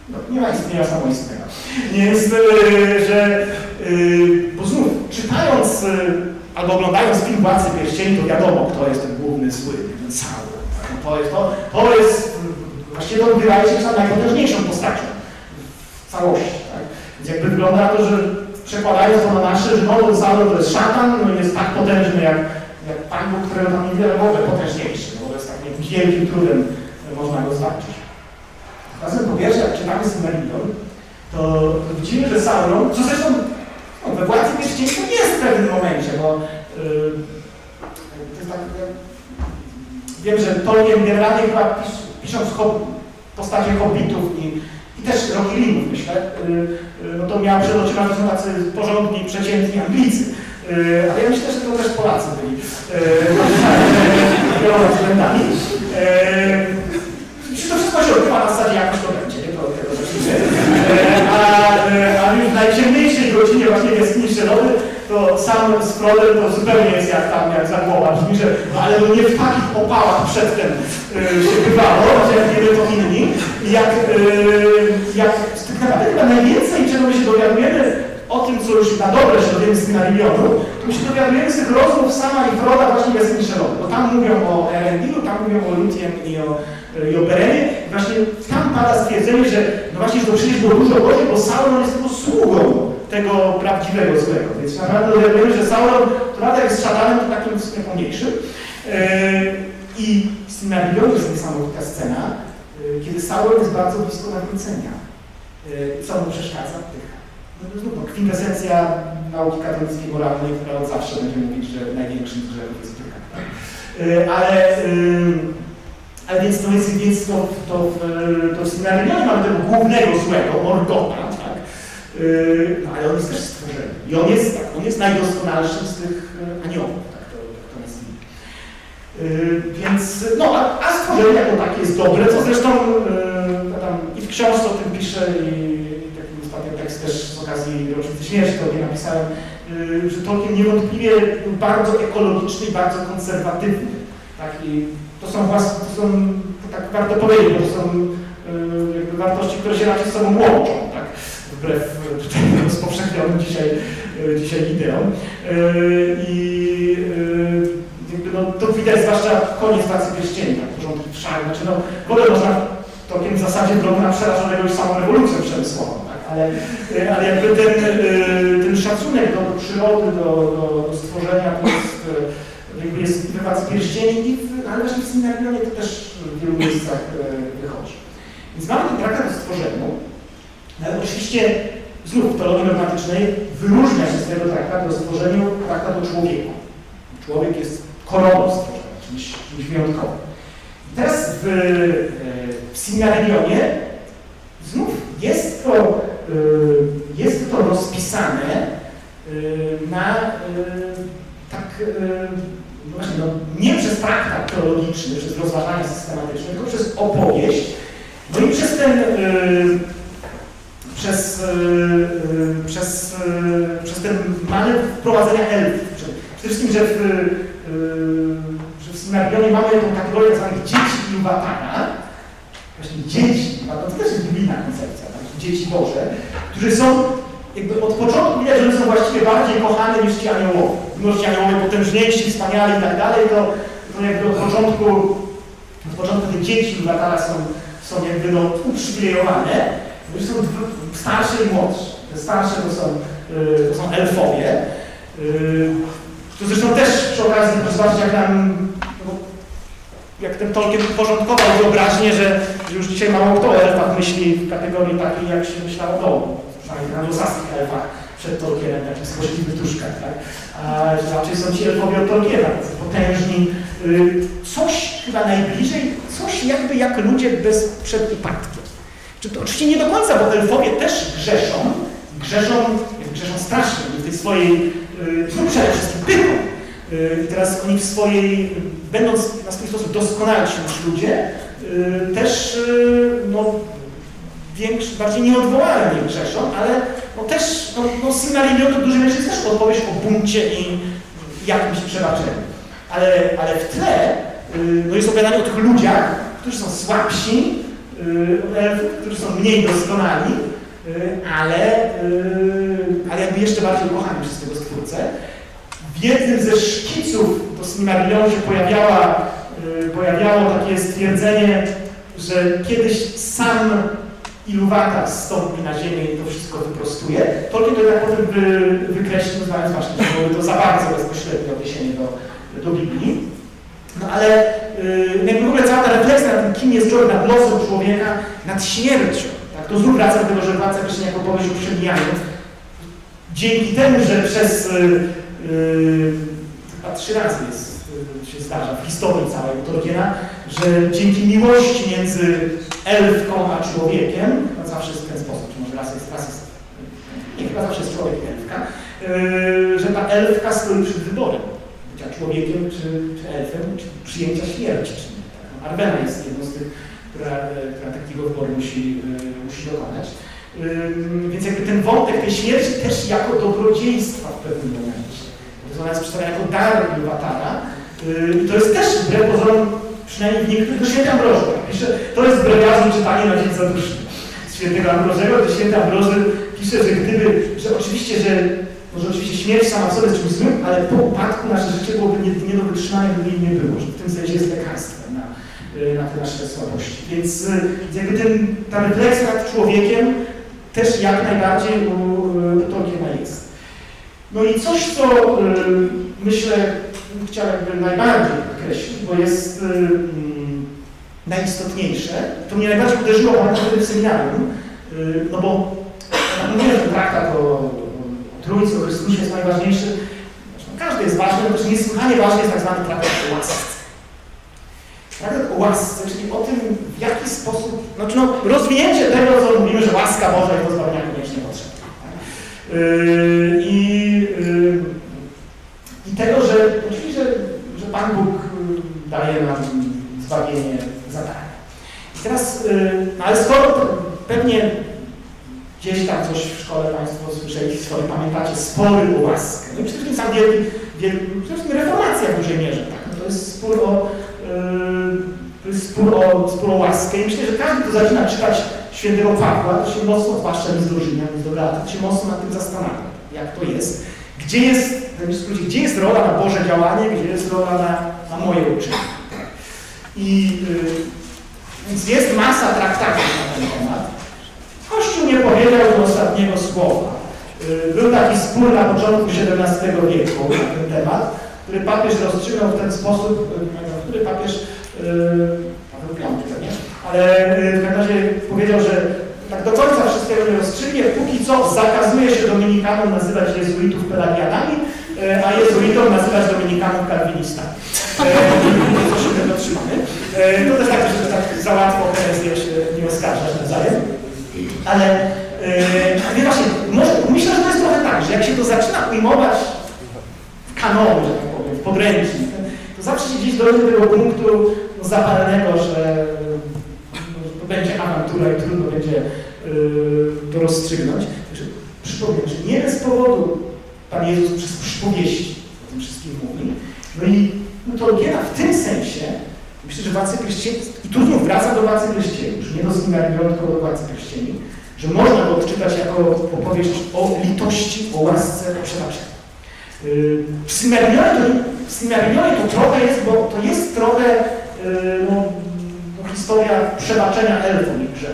No, nie ma istnienia samoistnego. Jest, że, bo znów, czytając albo oglądając film Władcy Pierścieni, to wiadomo, kto jest ten główny zły, ten Sauron. Tak? No to, jest, to, to jest, właściwie to wydaje się najpotężniejszą postacią w całości. Tak? Więc jakby wygląda to, że przekładając to na nasze, że no, Sauron to jest szatan, no jest tak potężny jak, jak Pan Bóg, którego tam niewiele ogóle potężniejszy, bo jest takim wielkim trudem można go zwalczyć. Razem po pierwsze, jak czytamy Silmarillion, to, widzimy, że Sauron, co zresztą no, we Władcy Pierścieni to jest w pewnym momencie, bo yy, to jest tak, wiem, że Tolkien generalnie chyba pis, pisząc postacie hobbitów i, i też Rohirrimów, myślę, yy, no to miał przed oczyma, że są tacy porządni, przeciętni Anglicy. Yy, ale ja myślę, że to też Polacy byli wieloma względami. Yy, to wszystko się odbywa na zasadzie jakoś to będzie, nie? To, tego. A, a już w najciemniejszej godzinie właśnie jaskini Szerody, to sam z to zupełnie jest jak tam, jak za głowa. Brzmi, że no, ale no nie w takich opałach przedtem yy, się bywało, jak nie to inni. Jak, yy, jak tak naprawdę chyba najwięcej, czego my się dowiadujemy o tym, co już na dobre się dowiemy z Milarionu, to my się dowiadujemy z tych rozmów sama i Froda właśnie w jaskini Szerody. Bo tam mówią o Erendilu, tam mówią o Lutiem i o i o Berenie, właśnie tam pada stwierdzenie, że no właśnie, że to przecież było dużo gorzej, bo Sauron jest tylko sługą tego prawdziwego złego. Więc naprawdę dowiadujemy, że Sauron nawet jest szatanem, to takim wspomniejszym. Yy, I z tym jest niesamowita scena, yy, kiedy Sauron jest bardzo blisko nawrócenia. Yy, co mu przeszkadza? Oddycha. No, no, kwintesencja nauki katolickiej moralnej, która od zawsze będzie mówić, że największym grzechem jest pycha. Tak? Ale ale więc to jest, więc to, to, to w Silmarillionie mamy tego głównego złego, Morgota, tak? No ale on jest też stworzony. I on jest, tak, on jest najdoskonalszym z tych e, aniołów, tak to, to więc, no, a, a stworzenie jako takie jest dobre, co zresztą książce o tym piszę i, taki ostatni tekst też z okazji rocznicy śmierci Tolkien napisałem, yy, że Tolkien niewątpliwie był bardzo ekologiczny i bardzo konserwatywny. Tak, i to są, własne, to są tak warto powiedzieć, bo to są yy, wartości, które się raczej z sobą łączą, tak? wbrew tutaj *laughs* rozpowszechnionym dzisiaj, yy, dzisiaj ideom. I no, to widać zwłaszcza koniec pracy pierścieni, tak, porządki w szale. Znaczy, no, w ogóle można tokiem w zasadzie drogę na przerażonego już samą rewolucją przemysłową, tak? ale, ale jakby ten, ten szacunek do przyrody, do, do, stworzenia to jest jakby jest w pierścieni, ale właśnie w Seminarionie to też w wielu miejscach e, wychodzi. Więc mamy ten traktat o stworzeniu, ale oczywiście znów w teologii dogmatycznej wyróżnia się z tego traktatu o stworzeniu traktat o człowieku. Człowiek jest koroną stworzenia, czymś, czymś wyjątkowym. Teraz w, e, w Seminarionie znów jest to, e, jest to rozpisane na tak właśnie, no, nie przez traktat teologiczny, przez rozważania systematyczne, tylko przez opowieść, no i przez ten, przez, przez, przez ten manewr wprowadzenia elfów. Przede wszystkim, że w, że Sinarionie mamy tą kategorię tzw. dzieci Iluwatana, właśnie dzieci, to też jest biblijna koncepcja, tak? dzieci Boże, którzy są jakby od początku widać, że są właściwie bardziej kochane niż ci aniołowie. Mimo, ci aniołowie potężniejsi, wspaniali i tak dalej, to, to jakby od początku, od początku te dzieci Latara są, są jakby no, uprzywilejowane, że są starsze i młodsze. Te starsze to są, yy, to są elfowie. Yy, to zresztą też przy okazji, proszę zobaczyć, jak nam jak ten Tolkien uporządkował wyobraźnię, że już dzisiaj mało kto o elfach myśli w kategorii takiej, jak się myślało domu przynajmniej na anglosaskich elfach przed Tolkienem, takich złośliwych duszkach, tak? A raczej są ci elfowie od Tolkiena, potężni, y, coś chyba najbliżej, coś jakby jak ludzie bez przed upadkiem. Czy to oczywiście nie do końca, bo elfowie też grzeszą, grzeszą, grzeszą strasznie w tej swojej, no przede wszystkim pychą. Y, I teraz oni w swojej, będąc na swój sposób doskonalsi niż ludzie, też no, większy, bardziej nieodwołalnie grzeszą, ale no też, no, no Silmarillion to dużej mierze jest też opowieść o buncie i, jakimś przebaczeniem. Ale, ale w tle no jest opowiadanie o tych ludziach, którzy są słabsi, którzy są mniej doskonali, ale, ale jakby jeszcze bardziej kochani przez tego Stwórcę. W jednym ze szkiców do się pojawiała, pojawiało takie stwierdzenie, że kiedyś sam Iluwata stąpi na ziemię i to wszystko wyprostuje. Tolkien to jednak potem wy, wykreślił, znając właśnie, że były to za bardzo bezpośrednie odniesienie do, do Biblii. No ale yy, w ogóle cała ta refleksja nad tym, kim jest człowiek, nad losem człowieka, nad śmiercią. Tak? To znów wraca do tego, że wraca właśnie jako powieść przemijaniu. Dzięki temu, że przez yy, chyba trzy razy jest, yy, się zdarza w historii całej Tolkiena, że dzięki miłości między elfką a człowiekiem, no zawsze jest w ten sposób, czy może raz jest, raz jest, nie chyba zawsze jest człowiek elfka, yy, że ta elfka stoi przed wyborem bycia człowiekiem czy, czy elfem, czy przyjęcia śmierci. Czy nie, tak? No, Arwena jest jedną z tych, która, która takiego wyboru musi, yy, musi dokonać. Yy, więc jakby ten wątek tej śmierci też jako dobrodziejstwa w pewnym momencie. Jest jest przedstawiona jako dar Ilwatara. Yy, to jest też wbrew pozorom przynajmniej w niektórych, do świętego. Pisze, to jest brewiazm czytanie na dzień zaduszny świętego Ambrożego, to święty Ambroży pisze, że gdyby, że oczywiście, że może oczywiście śmierć sama w sobie jest czymś złym, ale po upadku nasze życie byłoby nie, nie do wytrzymania, gdyby jej nie było, że w tym sensie jest lekarstwem na, y, na te nasze słabości. Więc y, jakby ten, ta refleksja nad człowiekiem też jak najbardziej u, u Tolkiena jest. No i coś, co myślę, chciał jakby najbardziej podkreślić, bo jest najistotniejsze, to mnie najbardziej uderzyło pamiętam wtedy w seminarium, no bo mówiłem, że traktat o, Trójcy, o Chrystusie jest najważniejszy. Każdy jest ważny, ale też niesłychanie ważny jest tak zwany traktat o łasce. Traktat o łasce, czyli o tym, w jaki sposób, znaczy no, rozwinięcie tego, co mówimy, że łaska Boża i do zbawienia koniecznie potrzebna. Tak? Yy, i tego, że oczywiście, że, Pan Bóg y, daje nam zbawienie za darmo. I teraz, y, no ale skoro pewnie gdzieś tam coś w szkole Państwo słyszeli, swoje pamiętacie, spory o łaskę. No i przede wszystkim sam przede wszystkim reformacja w dużej mierze, tak? No to jest spór o, yy, to spór o, spór o łaskę i myślę, że każdy, kto zaczyna czytać świętego Pawła, to się mocno, zwłaszcza z do Rzymian, do Galatów, się mocno nad tym zastanawia, jak to jest. Gdzie jest, gdzie jest rola na Boże działanie, gdzie jest rola na, na moje uczynki. I yy, więc jest masa traktatów na ten temat. Kościół nie powiedział do ostatniego słowa. Yy, był taki spór na początku XVII wieku na ten temat, który papież rozstrzygnął w ten sposób, yy, który papież, yy, Paweł V, nie? ale yy, w każdym razie powiedział, że tak do końca wszystkiego nie rozstrzygnie, póki co zakazuje się dominikanom nazywać jezuitów pelagianami, e, a jezuitom nazywać dominikanów kalwinistami. E, *laughs* co się tego trzymamy. E, to też tak, że tak za łatwo herezję się nie oskarżać nawzajem. Ale e, właśnie, może, myślę, że to jest trochę tak, że jak się to zaczyna ujmować w kanonie, że tak powiem, w podręcznik, to zawsze się gdzieś dojdzie do tego punktu no, zapalnego, że to będzie awantura i trudno będzie to rozstrzygnąć. Także przypomnę, że nie bez powodu Pan Jezus przez przypowieści o tym wszystkim mówi. No i Tolkiena w tym sensie, myślę, że Władcy Pierścieni, i tu znów wraca do Władcy Pierścieni, już nie do Silmarillion, tylko do Władcy Pierścieni, że można go odczytać jako opowieść o litości, o łasce, o przebaczeniu. W Silmarillionie to, to trochę jest, bo to jest trochę yy, no, historia przebaczenia elfom i mierze.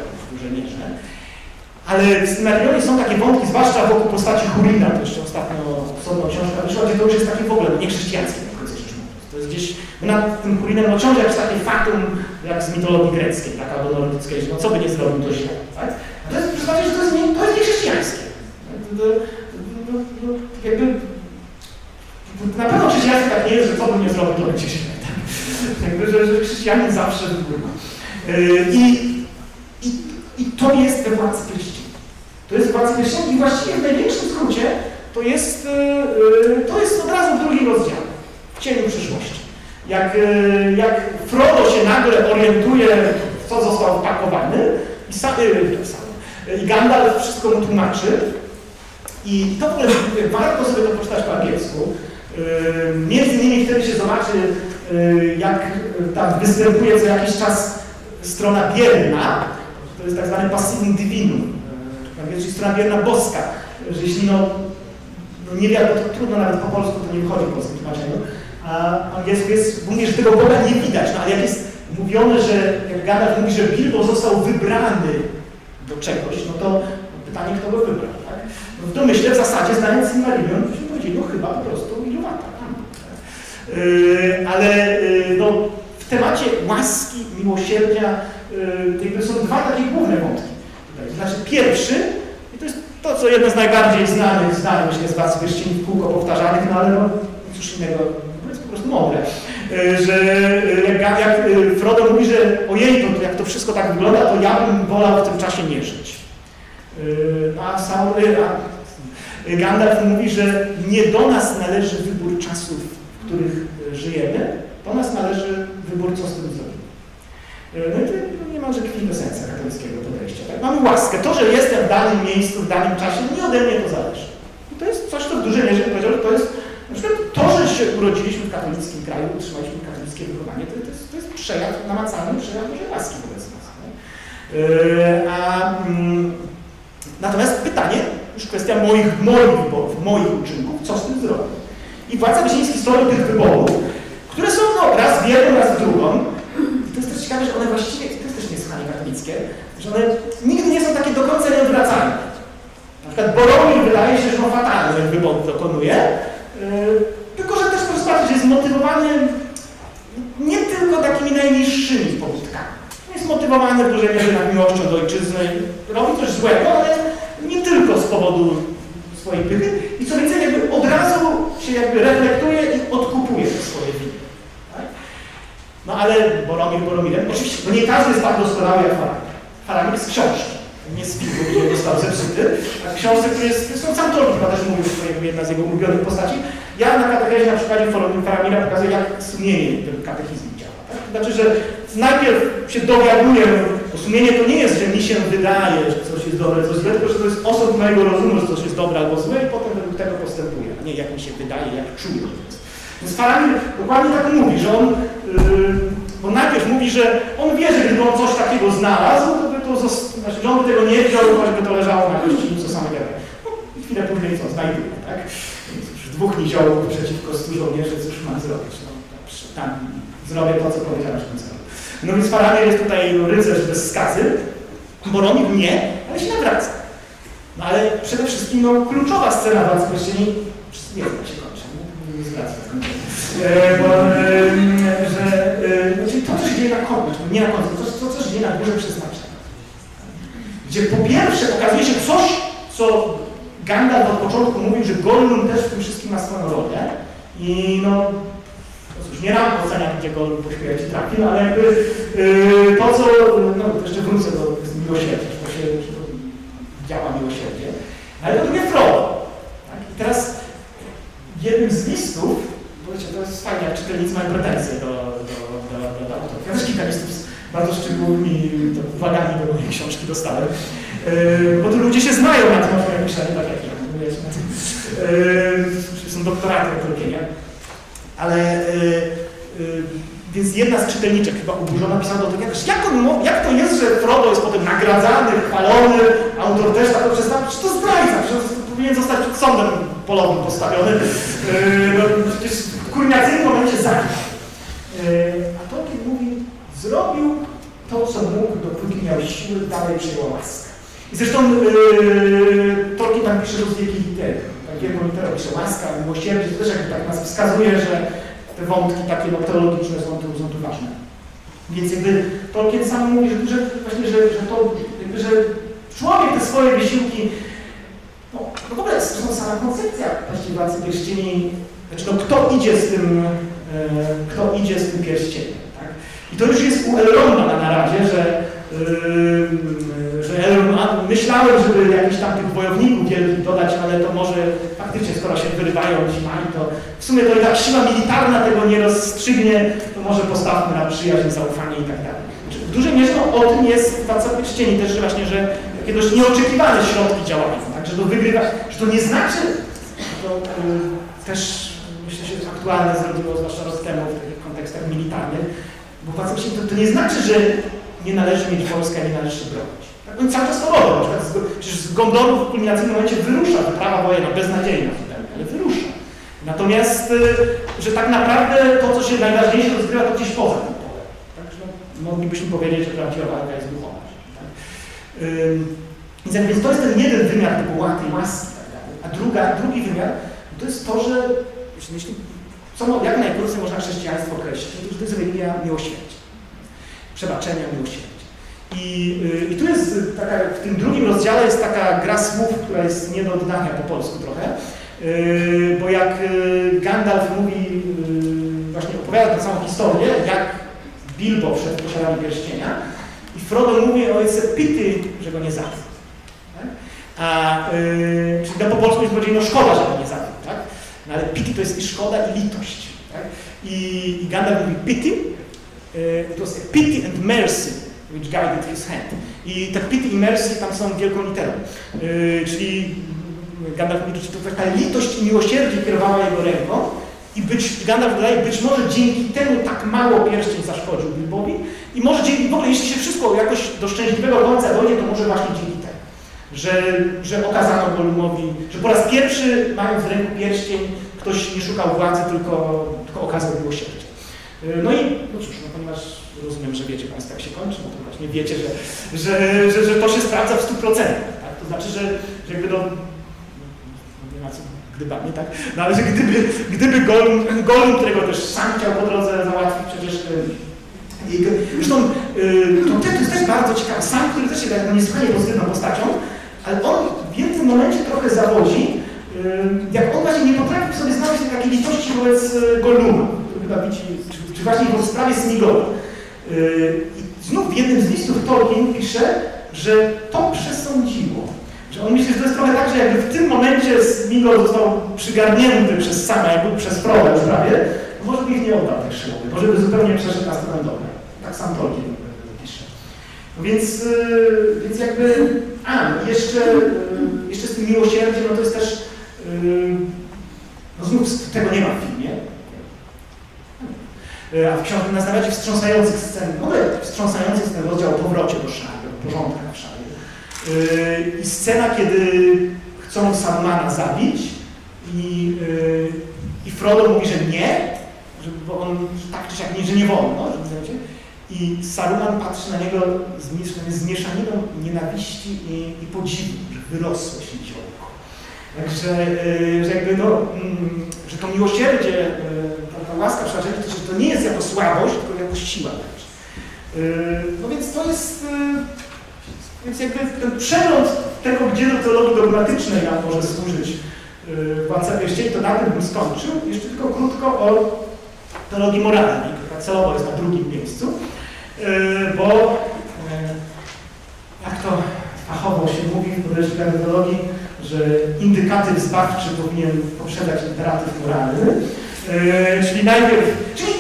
Ale w Silmarillionie są takie wątki, zwłaszcza wokół postaci Hurina, to jeszcze ostatnio osobną książka wyszła, gdzie to już jest takie w ogóle niechrześcijańskie na końcu rzecz. To jest gdzieś, nad tym Hurinem no jest takie fatum, jak z mitologii greckiej, tak, albo nordyckiej, że no co by nie zrobił, to źle, tak? A to jest, że to jest, nie, to jest niechrześcijańskie. Jakby, na pewno chrześcijaństwo tak nie jest, że co by nie zrobił, to będzie źle, tak? Jakby, że, że chrześcijanin zawsze wygrywa. Yy, I, i, I to jest we władcy pierścieni. To jest władcy pierścieni i właściwie w największym skrócie to jest, yy, to jest od razu drugi rozdział w cieniu przyszłości. Jak, yy, jak Frodo się nagle orientuje, w co został wpakowany i, sam, i Gandalf wszystko mu tłumaczy i to w ogóle warto sobie to poczytać po angielsku, Między innymi wtedy się zobaczy, jak tam występuje co jakiś czas strona bierna, to jest tak zwany passivum divinum, czyli strona bierna boska, że jeśli no, no nie wiadomo, to trudno nawet po polsku, to nie wychodzi w polskim tłumaczeniu, a angielsku jest, że tego Boga nie widać, no ale jak jest mówione, że jak Gandalf mówi, że Bilbo został wybrany do czegoś, no to pytanie, kto go wybrał, tak? No w domyśle w zasadzie, znając Silmarillion, byśmy powiedzieli, no chyba po prostu Ilumata. Yy, ale yy, no, w temacie łaski, miłosierdzia jakby są dwa takie główne wątki. Znaczy pierwszy, i to jest to, co jedno z najbardziej znanych zdań, myślę, z Was pierścieni w kółko powtarzanych, no ale no, cóż innego, to jest po prostu mądre, yy, że yy, jak, jak Frodo mówi, że ojej, to, jak to wszystko tak wygląda, to ja bym wolał w tym czasie nie żyć. A a Gandalf mówi, że nie do nas należy wybór czasów, w których żyjemy, do nas należy wybór, co z tym zrobimy. No i to niemalże kwintesencja katolickiego podejścia. Tak? Mamy łaskę. To, że jestem w danym miejscu, w danym czasie, nie ode mnie to zależy. I to jest coś, co w dużej mierze powiedział, że to jest na przykład to, że się urodziliśmy w katolickim kraju, utrzymaliśmy katolickie wychowanie, to, to, jest, to jest przejaw, namacalny przejaw Bożej łaski wobec nas. Yy, a, mm, natomiast pytanie, już kwestia moich, moich wyborów, moich uczynków, co z tym zrobić. I władca Wysiński stworzył tych wyborów, które są no, raz w jedną, raz w drugą. I to jest też ciekawe, że one właściwie, to jest też niesłychanie katolickie, że one nigdy nie są takie do końca nieodwracalne. Na przykład Boromir wydaje się, że on fatalnych wyborów dokonuje, yy, tylko że też proszę zobaczyć, jest motywowany nie tylko takimi najniższymi pobudkami. Jest motywowany w dużej mierze nad miłością do ojczyzny, robi coś złego, ale nie tylko z powodu swojej pychy i co więcej, jakby od razu się jakby reflektuje i odkupuje swoje winy. No ale Boromir Boromirem, oczywiście, bo nie każdy jest tak doskonały jak Faramir. Faramir z książki, nie z filmu, gdzie został zepsuty, a książce, który jest, zresztą sam Tolkien chyba też mówił, że jedna z jego ulubionych postaci. Ja na katechezie na przykładzie Faramira pokazuję, jak sumienie ten katechizm działa. Tak? Znaczy, że najpierw się dowiaduję, bo sumienie to nie jest, że mi się wydaje, że coś jest dobre, coś złe, tylko że to jest osób mojego rozumu, że coś jest dobre albo złe i potem według tego postępuję, a nie jak mi się wydaje, jak czuję. Więc Faramir dokładnie tak mówi, że on, yy, bo najpierw mówi, że on wie, że gdyby on coś takiego znalazł, to by to, znaczy, on by tego nie wziął, choćby to leżało na gościnicu samego. No i chwilę później co, znajduje, tak? Więc dwóch niziołów przeciwko stu żołnierzy, cóż mam zrobić? No, tam zrobię to, co powiedziałem, że bym zrobił. No więc Faramir jest tutaj rycerz bez skazy, Boromir nie, ale się nawraca. No ale przede wszystkim no, kluczowa scena Władcy Pierścieni, nie wiem, się e, bo, e, że e, znaczy to, co się dzieje na końcu, nie na końcu, to, to, co się dzieje na górze przeznaczenia. Gdzie po pierwsze okazuje się coś, co Gandalf od początku mówił, że Gollum też w tym wszystkim ma swoją rolę i no, cóż, nie ram oceniam, gdzie Gollum po śmierci trafi, no ale jakby yy, to, co, no jeszcze wrócę do miłosierdzia, że to się że to działa miłosierdzie, ale po drugie Frodo. Tak? I teraz jednym z listów, bo wiecie, to jest fajnie, jak czytelnicy mają pretensje do, do, do, do, do autorów. Ja też kilka listów z bardzo szczególnymi uwagami do mojej książki dostałem, yy, bo tu ludzie się znają na tym, jak piszę, nie tak jak ja, yy, są doktoraty robienia. Ale yy, więc jedna z czytelniczek chyba oburzona pisała do tego, jak, on, jak to jest, że Frodo jest potem nagradzany, chwalony, autor też tak to przedstawia, czy to zdrajca, że powinien zostać przed sądem polowym postawiony. Yy, no, przecież w kurniacyjnym momencie zaginął. Yy, a Tolkien mówi, zrobił to, co mógł, dopóki miał siły, dalej przyjęła łaskę. I zresztą yy, Tolkien tam pisze wielkiej litery. Tak wielką literą pisze łaska, miłosierdzie, to też jakby tak nas wskazuje, że te wątki takie no, teologiczne są tu, są tu ważne. Więc jakby Tolkien sam mówi, że, że właśnie, że, że, to, jakby, że człowiek te swoje wysiłki, no, w ogóle zresztą sama koncepcja Władcy Pierścieni, znaczy no, kto idzie z tym, e, kto idzie z tym pierścieniem, tak? I to już jest u Elronda na naradzie, że, yy, że Elrond, myślałem, żeby jakichś tam tych wojowników wielkich dodać, ale to może faktycznie, skoro się wyrywają zimami, to w sumie to i tak siła militarna tego nie rozstrzygnie, to może postawmy na przyjaźń, zaufanie i tak dalej. W dużej mierze o tym jest Władca Pierścieni też, właśnie, że takie dość nieoczekiwane środki działają, tak, że to wygrywa, że to nie znaczy, to yy, też myślę aktualne zrobiło, zwłaszcza rok temu w takich kontekstach militarnych, bo facet to, to nie znaczy, że nie należy mieć wojska, nie należy się bronić. Tak, oni cały czas to robią. Na przykład z, przecież z Gondoru w kulminacyjnym momencie wyrusza wyprawa wojenna, beznadziejna zupełnie, ale wyrusza. Natomiast, y, że tak naprawdę to, co się najważniejsze rozgrywa, to gdzieś poza tym polem. Także moglibyśmy powiedzieć, że prawdziwa walka jest duchowa. Tak? Więc to jest ten jeden wymiar tego łaty, łaski i dalej. A druga, drugi wymiar to jest to, że jeśli, co, jak najkrócej można chrześcijaństwo określić, to jest religia miłosierdzia, przebaczenia miłosierdzia. I, yy, I tu jest taka, w tym drugim rozdziale jest taka gra słów, która jest nie do oddania po polsku trochę, yy, bo jak yy, Gandalf mówi, właśnie opowiada tę samą historię, jak Bilbo przed posiadaniem pierścienia i Frodo mówi o pity, że go nie zabił. Tak? A, yy, czyli no po polsku jest powiedzieć, no szkoda, że nie zabił. Tak? No ale pity to jest i szkoda i litość. Tak? I, I Gandalf mówi pity, yy, was a pity and mercy which guided his hand. I te pity i mercy tam są wielką literą. Yy, czyli Gandalf mówi, że to taka litość i miłosierdzie kierowała jego ręką i być, Gandalf dodaje, być może dzięki temu tak mało pierścień zaszkodził Bilbowi i może dzięki, w ogóle jeśli się wszystko jakoś do szczęśliwego końca dojdzie, to może właśnie dzięki że, że okazano Golumowi, że po raz pierwszy mając w ręku pierścień, ktoś nie szukał władzy, tylko, tylko okazał miłosierdzie. No i, no cóż, no ponieważ rozumiem, że wiecie Państwo, jak się kończy, no to właśnie wiecie, że, że, że, że to się sprawdza w 100%. Tak? To znaczy, że, że jakby no, nie ma co gdybami, tak? No ale że gdyby, gdyby Golum, Golum, którego też sam chciał po drodze załatwić, przecież i, zresztą to, to jest też bardzo ciekawe. Sam, który też jest no, niesłychanie pozytywną postacią, ale on w tym momencie trochę zawodzi, jak on właśnie nie potrafi sobie znaleźć takiej litości wobec Goluma, który chyba widzi, czy, czy właśnie w sprawie Smigola. I znów w jednym z listów Tolkien pisze, że to przesądziło. Że on myśli, że to jest trochę tak, że jakby w tym momencie Smigol został przygarnięty przez sama, jakby przez Frodę już prawie, to może by ich nie oddał tych szybowy, może by zupełnie przeszedł na stronę dobrą. Tak sam Tolkien pisze. No więc, więc jakby, a, jeszcze, jeszcze z tym miłosierdziem, no to jest też, no znów tego nie ma w filmie, a w książce naznawiacie wstrząsających scen, no wstrząsających scen rozdział o powrocie do szary, o porządkach w szary. I scena, kiedy chcą Sarumana zabić i, i Frodo mówi, że nie, że, on tak czy siak nie, że nie wolno, że, i Saruman patrzy na niego z, z mieszaniną nienawiści i, i podziwu, że wyrosło się dziołko. Także, że jakby no, że to miłosierdzie, ta, ta łaska przebaczenia, to, to nie jest jako słabość, tylko jako siła wręcz. No więc to jest, więc jakby ten przegląd tego, gdzie do teologii dogmatycznej nam może służyć Władca Pierścieni, to na tym bym skończył. Jeszcze tylko krótko o teologii moralnej, która celowo jest na drugim miejscu, bo jak to fachowo się mówi w podejrzewaniu teologii, że indykatyw zbawczy powinien poprzedzać imperatyw moralny. Czyli najpierw, czyli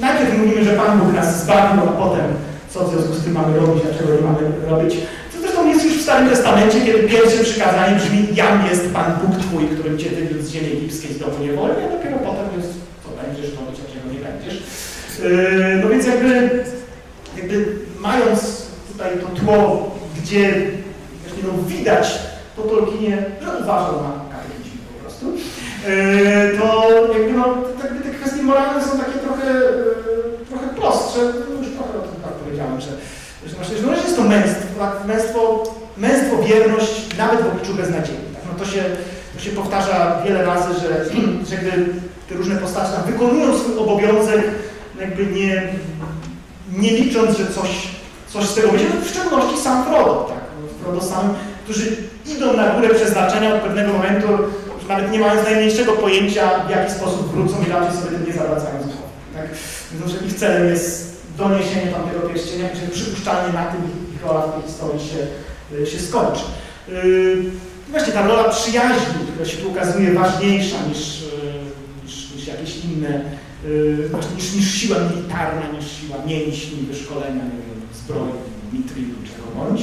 najpierw mówimy, że Pan Bóg nas zbawił, a potem co w związku z tym mamy robić, a czego nie mamy robić. To zresztą jest już w Starym Testamencie, kiedy pierwsze przykazanie brzmi Jam jest Pan Bóg Twój, którym Cię wywiódł z ziemi egipskiej z domu niewoli, a dopiero potem jest co będziesz robić, a czego nie będziesz. No więc jakby, jakby mając tutaj to tło, gdzie właśnie no, widać po Tolkienie, że uważał na katechizm po prostu, to jakby no, te kwestie moralne są takie trochę, trochę prostsze, no już trochę o tym tak powiedziałem, że, że, że jest to męstwo, tak? męstwo, męstwo, wierność nawet w obliczu beznadziei. Tak? No to, się, to się powtarza wiele razy, że, *clears throat* że jakby te różne postacie wykonują swój obowiązek, jakby nie, nie licząc, że coś, coś z tego będzie, no w szczególności sam Frodo, tak? Frodo sam, którzy idą na górę przeznaczenia od pewnego momentu, nawet nie mając najmniejszego pojęcia, w jaki sposób wrócą i raczej sobie nie zawracają głowy. Tak? Że ich celem jest doniesienie tamtego pierścienia, że przypuszczalnie na tym ich rola w tej historii się, się skończy. Yy, właśnie ta rola przyjaźni, która się tu ukazuje ważniejsza niż, niż, niż jakieś inne, yy, niż, niż siła militarna, niż siła mięśni, wyszkolenia, nie wiem, zbroi, mitrilu, czego bądź.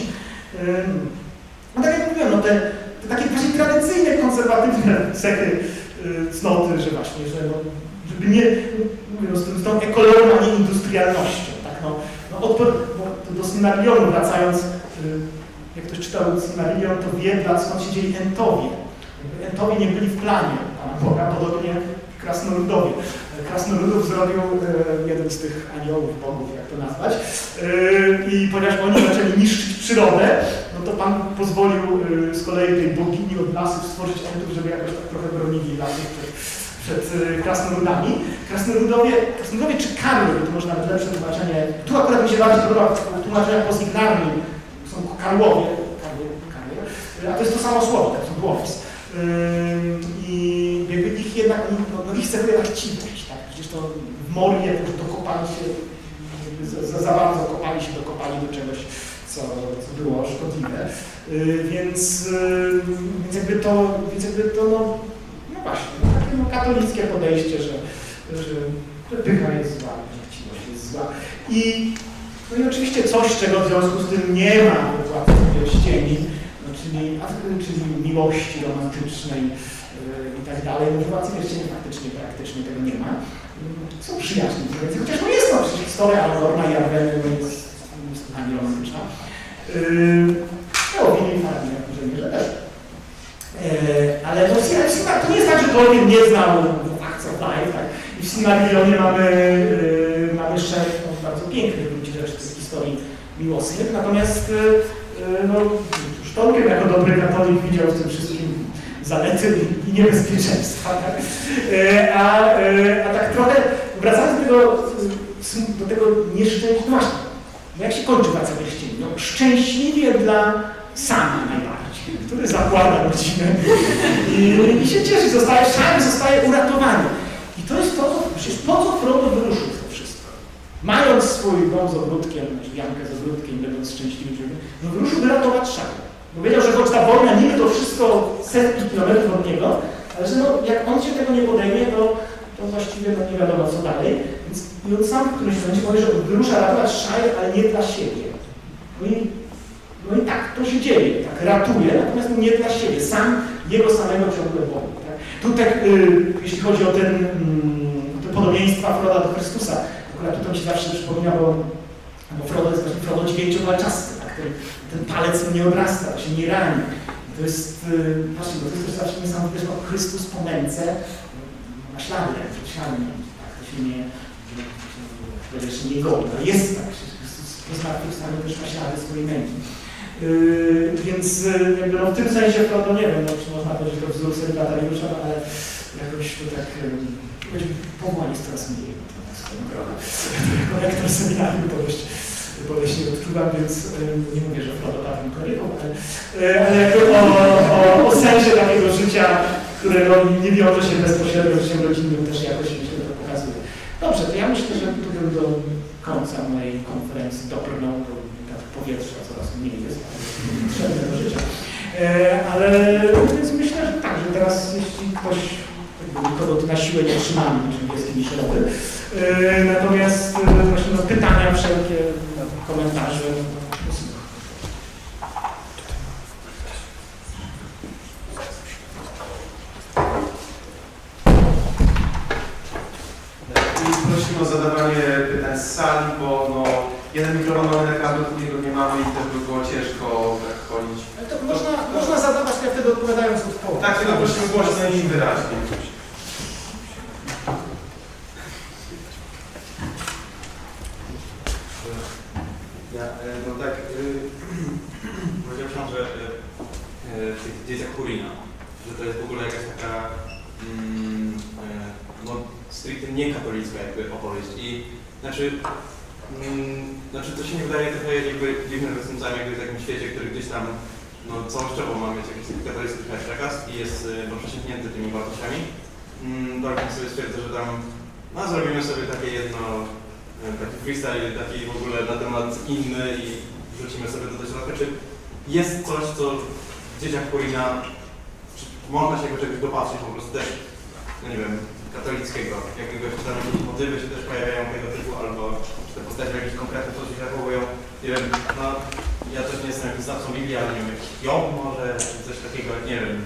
No tak jak mówiłem, no te, te takie właśnie tradycyjne, konserwatywne cechy yy, cnoty, że właśnie, że no, żeby nie, mówię, no, z, tym, z tą ekologią, a nie industrialnością. Tak? No, no, do Silmarillionu wracając, y, jak ktoś czytał Silmarillion, to wie, skąd się dzieli Entowie. Entowie nie byli w planie Pana Boga, podobnie krasnoludowie. Krasnoludów zrobił e, jeden z tych aniołów, bogów, jak to nazwać. E, I ponieważ oni zaczęli niszczyć przyrodę, no to Pan pozwolił e, z kolei tej bogini od lasów stworzyć entów, żeby jakoś tak trochę bronili lasów przed, przed krasnoludami. Krasnoludowie, krasnoludowie czy karły, to może nawet lepsze tłumaczenie, tu akurat mi się bardziej podoba tłumaczenia pozygnarni, są karłowie, karły, karły, a to jest to samo słowo, to są dłowiec. I jakby ich jednak, no, no ich cechuje tak? Przecież to w Morie dokopali się, za, za bardzo kopali się, dokopali do czegoś, co, co było szkodliwe. Yy, więc, yy, więc jakby to, więc jakby to no, no właśnie, no, takie no, katolickie podejście, że, że, że pycha jest zła, że chciwość jest zła. I, no i oczywiście coś, czego w związku z tym nie ma we władcy pierścieni, no, czyli, czyli miłości romantycznej, i tak dalej. No władzy pierścieni faktycznie, praktycznie tego nie ma. Są przyjaźni więc chociaż no jest to przecież historia Algorna i Arweny, no jest niesłychanie romantyczna. Yy, no, Willi Farnie, że nie, że też. Yy, ale no, to nie jest tak, że Tolkien nie znał Facts of Life, tak? I w Silmarillionie mamy, yy, mamy szereg no, bardzo pięknych ludzi rzeczy z historii miłosnych, natomiast yy, no, już Tolkien jako dobry katolik widział w tym wszystkim zalety i niebezpieczeństwa. Tak? E, a, e, a tak trochę wracając do tego, do tego nieszczęścia, właśnie, jak się kończy praca pierścieni? No szczęśliwie dla Sama najbardziej, który zakłada rodzinę i, i się cieszy, zostaje zostaje uratowany. I to jest to, przecież po co Frodo wyruszył to wszystko? Mając swój dom z ogródkiem, Jankę z ogródkiem, będąc szczęśliwym, no wyruszył wyratować szary. Bo wiedział, że choć ta wojna niby to wszystko setki kilometrów od niego, ale że no, jak on się tego nie podejmie, to, to właściwie no, nie wiadomo co dalej. Więc i on sam w którymś momencie mówi, że wyrusza ratować Shire, ale nie dla siebie. No i, no i tak to się dzieje, tak ratuje, natomiast nie dla siebie, sam jego samego ciągle boli. Tak? Tutaj, y, jeśli chodzi o ten, y, te podobieństwa Froda do Chrystusa, akurat tutaj mi się zawsze przypomina, bo, Frodo jest właśnie Frodo dziewięciowalczasty, tak? Ten, ten palec nie odrasta, się nie rani. To jest, właśnie, to jest też zawsze niesamowite, że Chrystus po męce ma ślady, ślady, tak, to się nie, to jeszcze nie ale jest tak, Chrystus po zmartwychwstaniu też ma ślady swojej męki. Yy, więc jakby no, w tym sensie to, no nie wiem, no, czy można powiedzieć, to wzór Serybatariusza, ale jakoś to tak, yy, powołań jest coraz mniej na swoją drogę. Jako *laughs* rektor seminarium to dość boleśnie odczuwam, więc nie mówię, że Frodo takim koryką, ale, ale o, o, o sensie takiego życia, które nie wiąże się bezpośrednio z życiem rodzinnym, też jakoś myślę, to pokazuje. Dobrze, to ja myślę, że bym do końca mojej konferencji dobrnął, bo tak powietrza coraz mniej jest, potrzebne do życia. Ale więc myślę, że tak, że teraz jeśli ktoś kogo tu na siłę nie trzymamy, czyli jest kimś roby. Natomiast właśnie no, pytania wszelkie komentarze. Prosimy o zadawanie pytań z sali, bo no, jeden mikrofon mamy na każdym, drugiego nie mamy i też by było ciężko tak chodzić. To można, można zadawać, ja wtedy odpowiadając od Tak, tylko prosimy głośno i wyraźnie. Dzieciach Hurina, że to jest w ogóle jakaś taka mm, e, no, stricte niekatolicka jakby opowieść i znaczy mm, znaczy to się nie wydaje trochę jakby dziwnym rozwiązaniem w takim świecie, który gdzieś tam no, całościowo ma mieć jakiś katolicki przekaz i jest no, przesięgnięty tymi wartościami. Mm, Tolkien sobie stwierdza, że tam no, zrobimy sobie takie jedno, e, taki freestyle, taki w ogóle na temat inny i wrzucimy sobie do środka. Czy jest coś, co dzieciach Kurina, można się go czegoś dopatrzyć po prostu też, no nie wiem, katolickiego, jakiegoś czy tam jakieś motywy się też pojawiają tego typu, albo czy te postacie w jakiś konkretny sposób się zachowują. Nie wiem, no ja też nie jestem jakimś znawcą Biblii, ale nie wiem, Job może, czy coś takiego, nie wiem.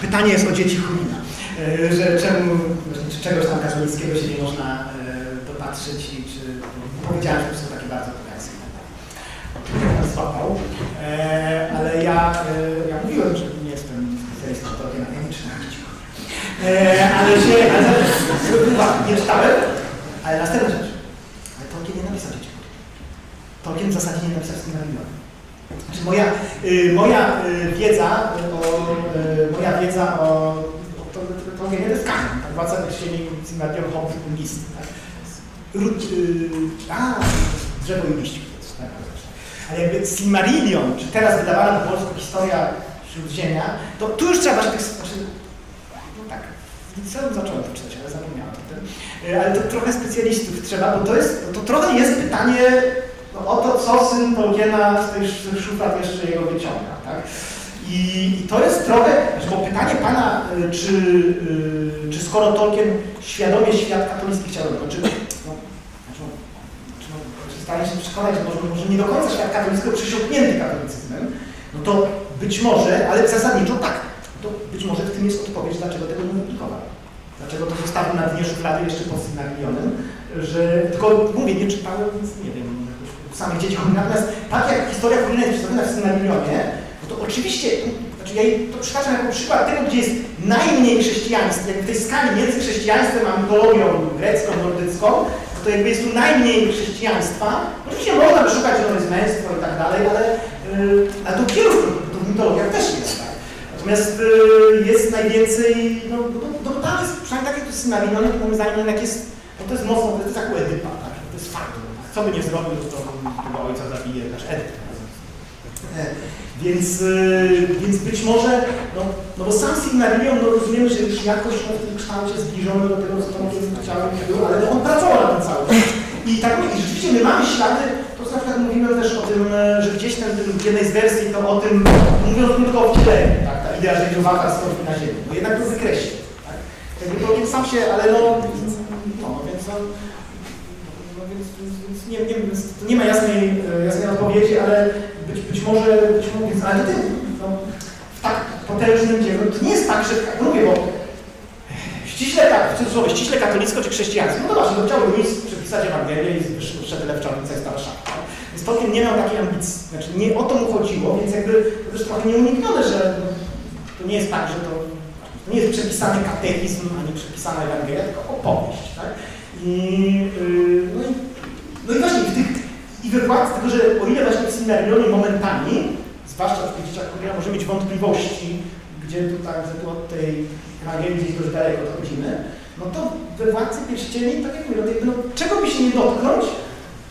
Pytanie jest o dzieci Chulina. E, Że czemu, czy czegoś tam katolickiego się nie można e, dopatrzyć i czy powiedziałem, że są takie bardzo pokazy. Złapał. E, ale ja, ja mówiłem, że nie jestem specjalistą Chulina. E, ale się, ale nie czytałem, ale następna rzecz. Ale Tolkien nie napisał dzieci. Tolkien w zasadzie nie napisał Silmarillion. Znaczy moja, y, moja y, wiedza o, y, moja wiedza o, o to, to, to jest kanon, tak? Władca Pierścieni, list, tak? Ród, a, drzewo i liść. Tak, ale jakby Silmarillion, czy teraz wydawana po polsku historia Śródziemia, to tu już trzeba właśnie tych, znaczy, no tak, liceum zacząłem to czytać, ale zapomniałem o tym. Y, Ale to trochę specjalistów trzeba, bo to jest, to trochę jest pytanie no, o to, co syn Tolkiena z tych sz- szuflad jeszcze jego wyciąga, tak? I, I to jest trochę, bo pytanie pana, y, czy, y, czy skoro Tolkien świadomie świat katolicki chciał robić, czy, no, znaczy, no, znaczy, no, stanie się przekonać, że może, może nie do końca świat katolicki przesiąknięty katolicyzmem, no to być może, ale zasadniczo tak, to być może w tym jest odpowiedź, dlaczego tego nie publikował. Dlaczego to zostawił na dnie szuflady jeszcze pod Silmarillionem, że tylko mówię, nie czytałem, więc nie wiem, samych dzieci Natomiast tak jak historia Kulina jest przedstawiona w Silmarillionie, no to oczywiście, znaczy ja jej to przytaczam jako przykład tego, gdzie jest najmniej chrześcijaństwa, jak w tej skali między chrześcijaństwem a mitologią grecką, nordycką, no to jakby jest tu najmniej chrześcijaństwa. Oczywiście można by szukać, że to jest męstwo i tak dalej, ale, yy, ale to wielu, to w mitologiach też jest tak. Natomiast y, jest najwięcej, no, no, no tam jest, przynajmniej tak jak to jest Silmarillion, to moim zdaniem jak jest, no to jest mocno, to jest jak u Edypa, tak? to jest fakt. Co by nie zrobił, to tego ojca zabije, znaczy Edyp. Więc, y, więc być może, no, no bo sam Silmarillion, no rozumiemy, że już jakoś w tym kształcie zbliżony do tego, co Tolkien chciał, był, ale no on pracował na tym cały czas. I tak i rzeczywiście my mamy ślady, to na przykład mówimy też o tym, e, że gdzieś tam w jednej z wersji to o tym, mówiąc tylko o wcieleniu, tak, ta idea, że Iluwata stąpi na ziemi, bo jednak to wykreślił, tak. Jakby Tolkien sam się, ale no, no więc on, no więc, więc, nie, nie, to nie ma jasnej, e, jasnej odpowiedzi, ale być, może, być może, ale to no, w tak potężnym dziele, to nie jest tak, że, jak mówię, bo ściśle tak, w cudzysłowie, ściśle katolicko czy chrześcijaństwo, no właśnie, no chciał Louis przepisać Ewangelię i wyszedł wszedł w czarnica i stała szafka. Więc Tolkien nie miał takiej ambicji, znaczy nie o to mu chodziło, więc jakby to też trochę nieuniknione, że no, to nie jest tak, że to, to nie jest przepisany katechizm, ani przepisana Ewangelia, tylko opowieść, tak? I, yy, no, i, no i właśnie w tych, i we władzy, tylko że o ile właśnie w Silmarillionie momentami, zwłaszcza w dzieciach Korea, może mieć wątpliwości, gdzie tutaj, od tej Ewangelii gdzieś dość daleko odchodzimy, no to we Władcy Pierścieni, tak jak mówię, no, no, czego by się nie dotknąć,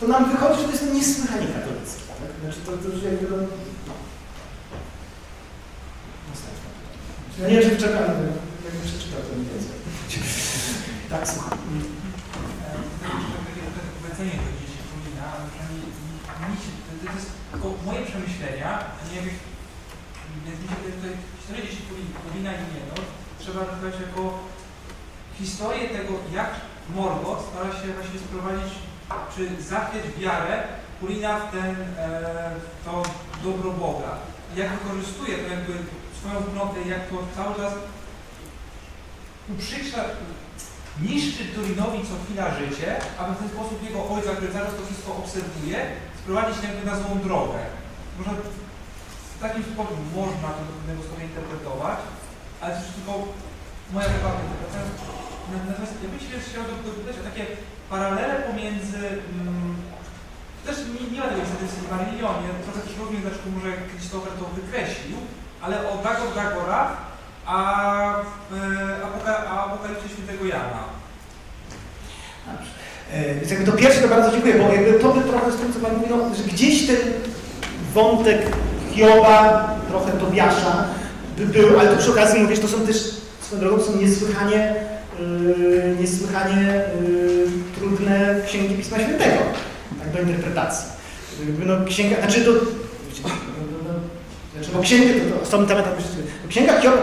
to nam wychodzi, że to jest niesłychanie katolickie. Tak? Znaczy to, to już jakby, no, no. Ja nie wiem, czy wyczerpałem, jakbym przeczytał to mniej więcej. *laughs* Tak, słucham. powiedzenie do dzieci Kulina, ale przynajmniej mi się, to, jest tylko moje przemyślenia, a nie więc mi się wydaje, tutaj historię dzieci Kulina, Kulina i no, trzeba traktować jako historię tego, jak Morgoth stara się właśnie sprowadzić, czy zachwiać wiarę Kulina w ten, e, to dobro Boga. Jak wykorzystuje to jakby swoją wspólnotę, jak to cały czas uprzykrzia, niszczy Turinowi co chwila życie, aby w ten sposób jego ojca, który czas to wszystko obserwuje, sprowadzić jakby na złą drogę. Można w takim sposób można to do pewnego stopnia interpretować, ale to jest tylko moja prywatna interpretacja. Natomiast ja bym się chciał dopytać o takie paralele pomiędzy mm, też nie, nie ma tego niestety w Silmarillionie, trochę też rozumiem, dlaczego może Christopher to wykreślił, ale o Dagor Dagora, a, e, apoka, a Apokalipsie Świętego Jana. Dobrze. E, Więc jakby to pierwsze to bardzo dziękuję, bo jakby to by trochę z tym, co Pan mówi, no, że gdzieś ten wątek Hioba, trochę Tobiasza by był, ale to przy okazji mówisz, to są też swoją drogą są niesłychanie, yy, niesłychanie yy, trudne księgi Pisma Świętego, tak do interpretacji. Jakby no księga, znaczy to, znaczy bo księgi, to, to są tematy, księga Hioba,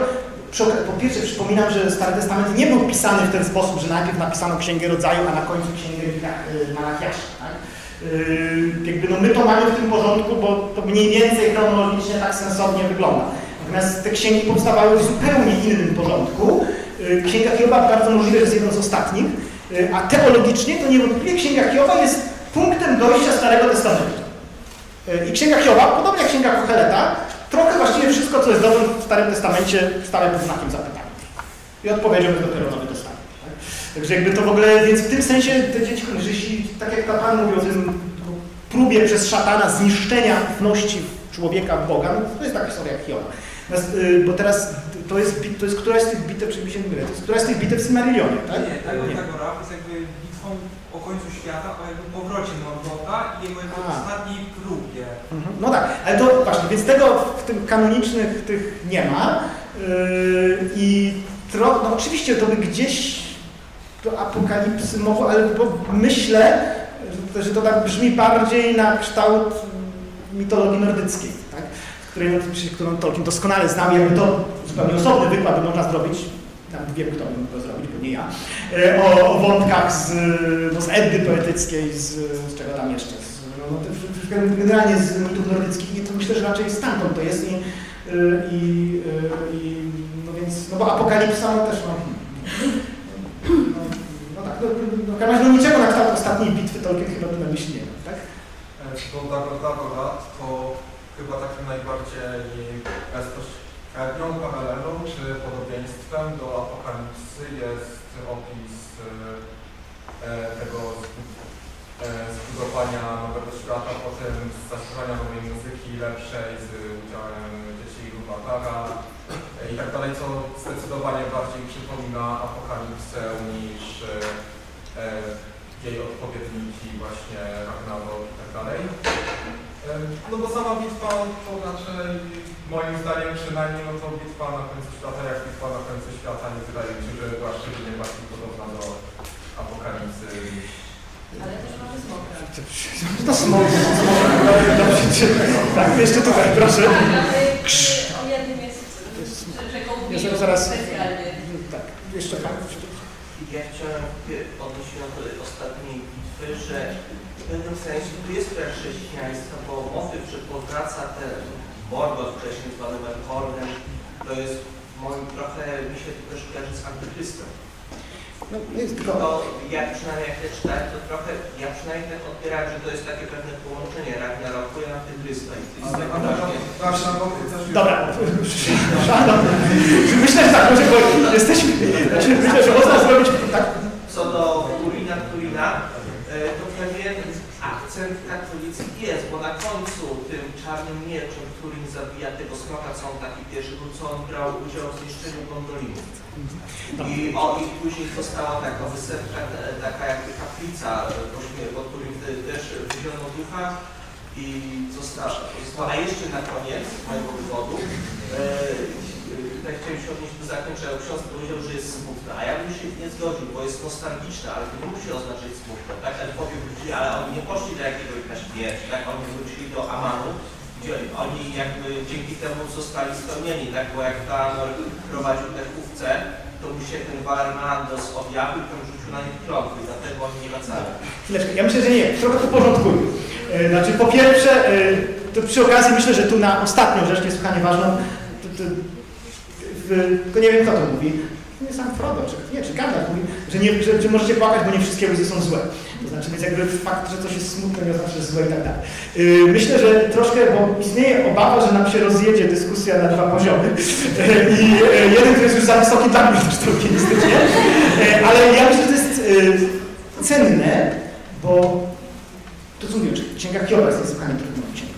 po pierwsze przypominam, że Stary Testament nie był pisany w ten sposób, że najpierw napisano Księgę Rodzaju, a na końcu Księgę y, Malachiasza. Tak? Yy, jakby no my to mamy w tym porządku, bo to mniej więcej chronologicznie tak sensownie wygląda. Natomiast te księgi powstawały w zupełnie innym porządku. Y, Księga Hioba bardzo możliwe, jest jedną z ostatnich, y, a teologicznie to niewątpliwie Księga Hioba jest punktem dojścia Starego Testamentu. Y, I Księga Hioba, podobnie jak Księga Kocheleta, trochę właściwie wszystko, co jest dobrym w Starym Testamencie, stawia pod znakiem zapytania. I odpowiedzią jest dopiero Nowy Testament. Tak? Także jakby to w ogóle, więc w tym sensie te dzieci, jeśli, tak jak Pan mówi o tym próbie przez szatana zniszczenia ufności człowieka w Boga, no to jest taka historia jak. Natomiast, y, Bo teraz to jest, to jest któraś z tych bitew, czy mi się nie mylę, to jest któraś z tych bitew w Silmarillionie, tak? Nie, tak, tak, Raf jest jakby bitwą o końcu świata, o jakby powrocie Morgota i jego ostatniej próbie. Mhm. No tak, ale to właśnie, więc tego w tym kanonicznych tych nie ma. Yy, I tro, no oczywiście to by gdzieś do apokalipsy mogło, ale bo myślę, że to tak brzmi bardziej na kształt mitologii nordyckiej, tak? której, no, którą Tolkien doskonale znał, jakby to zupełnie osobny wykład by można zrobić, tam wiem kto mógł go zrobić, bo nie ja, e, o, o wątkach z, no, z Eddy poetyckiej, z, z czego tam jeszcze, z, no, no, to- to- generalnie z mitów nordyckich to myślę, że raczej stamtąd to jest i, y, i, y, i no więc, no bo apokalipsa no, też no, no, no tak, no, no, razie no, niczego na kształt ostatniej bitwy Tolkien chyba tu na myśli nie ma, do Dagordagorat, to chyba takim najbardziej bezpośrednią paralelą czy podobieństwem do Apokalipsy jest opis e, e, tego e, zbudowania nowego świata, potem zaśpiewania nowej muzyki lepszej z udziałem dzieci Lubatara i tak dalej, co zdecydowanie bardziej przypomina Apokalipsę niż jej odpowiedniki właśnie Ragnarok i tak dalej. No bo sama bitwa to raczej moim zdaniem przynajmniej no to bitwa na końcu świata jak bitwa na końcu świata nie wydaje mi się, że była szczególnie bardziej podobna do apokalipsy Ale też mamy smoka. To smok, tak, jeszcze tutaj, proszę. Ale o jednym jest, że- że go zaraz- specjalnie. Tak, jeszcze tak. Ja chciałem odnieść się do tej ostatniej bitwy, że w pewnym sensie tu jest trochę chrześcijaństwa, bo motyw, że powraca ten Morgoth wcześniej zwany Melkornem, to jest moim trochę, mi się to też kojarzy z Antychrystem. No, jest tylko... To ja przynajmniej jak to czytałem, to trochę, ja przynajmniej tak odbierałem, że to jest takie pewne połączenie Ragnaroku i Antychrysta. Dobra. Myślę, że tak, może, bo jesteśmy, myślę, że można zrobić tak. Co do Turina Turina, akcent katolicki jest, bo na końcu tym czarnym mieczem Turin zabija tego smoka, co on taki pierwszy był, co on brał udział w zniszczeniu gondolinów. I, o, I później została taka wysepka, taka jakby kaplica e, po wtedy też wyziono ducha i została. A jeszcze na koniec mojego wywodu, e, tutaj chciałem się odnieść do zakończenia. Ksiądz powiedział, że jest smutna, a ja bym się nie zgodził, bo jest nostalgiczna, ale to musi oznaczać smutne. Tak, elfowie wrócili, ale oni nie poszli do jakiegoś śmierć, tak, oni wrócili do Amanu, gdzie oni jakby dzięki temu zostali spełnieni, tak, bo jak ta prowadził te chówce, to mu się ten Valermandos objawił tam rzucił na nich klątwy, dlatego oni nie wracali. Chwileczkę, ja myślę, że nie, trochę to porządkuję. E, Znaczy, po pierwsze, e, to przy okazji myślę, że tu na ostatnią rzecz niesłychanie ważną, to, to, w, nie wiem kto to mówi, nie sam Frodo, czy, nie, czy Gandalf mówi, że, nie, że, że możecie płakać, bo nie wszystkie łzy są złe. To znaczy, więc jakby fakt, że coś jest smutne nie oznacza, że jest złe i tak dalej. Yy, myślę, że troszkę, bo istnieje obawa, że nam się rozjedzie dyskusja na dwa poziomy i jeden, który jest już za wysoki dla mnie optymistycznie, Yy, ale ja myślę, że to jest cenne, bo to co mówię, czy Księga Hioba jest niesłychanie trudną księgą.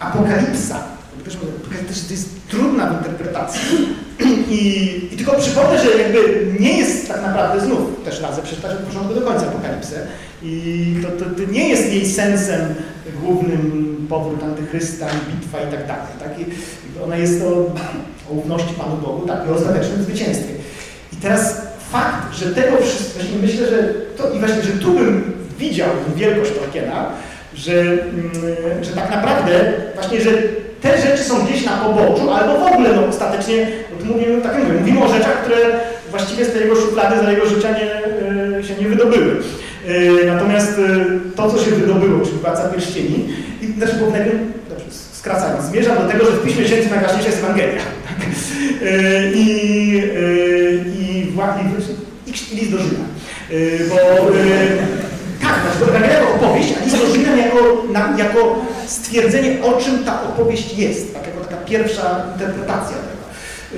Apokalipsa, też, też to jest trudna w interpretacji i, i tylko przypomnę, że jakby nie jest tak naprawdę znów, też radzę przeczytać od początku do końca Apokalipsę i to, to, to nie jest jej sensem głównym powrót Antychrysta bitwa i tak dalej. Tak? I ona jest o, o ufności Panu Bogu, tak, i o ostatecznym zwycięstwie. I teraz fakt, że tego wszystkiego, myślę, że to i właśnie, że tu bym widział wielkość Tolkiena, że, mm, że tak naprawdę właśnie, że te rzeczy są gdzieś na poboczu, albo w ogóle no, ostatecznie, bo tu mówimy, tak mówię, mówimy o rzeczach, które właściwie z tej jego szuflady za jego życia nie, e, się nie wydobyły. E, Natomiast e, to, co się wydobyło, czyli Władca Pierścieni, i znaczy, bo najpierw, dobrze, skracając, zmierzam do tego, że w Piśmie Świętym najważniejsza jest Ewangelia. *laughs* Tak? I, i, i, i, i list do Rzymian. Yy, Bo tak, to Ewangelia to opowieść, a list do Rzymian jako, na, jako stwierdzenie, o czym ta opowieść jest, tak, jako taka pierwsza interpretacja tego.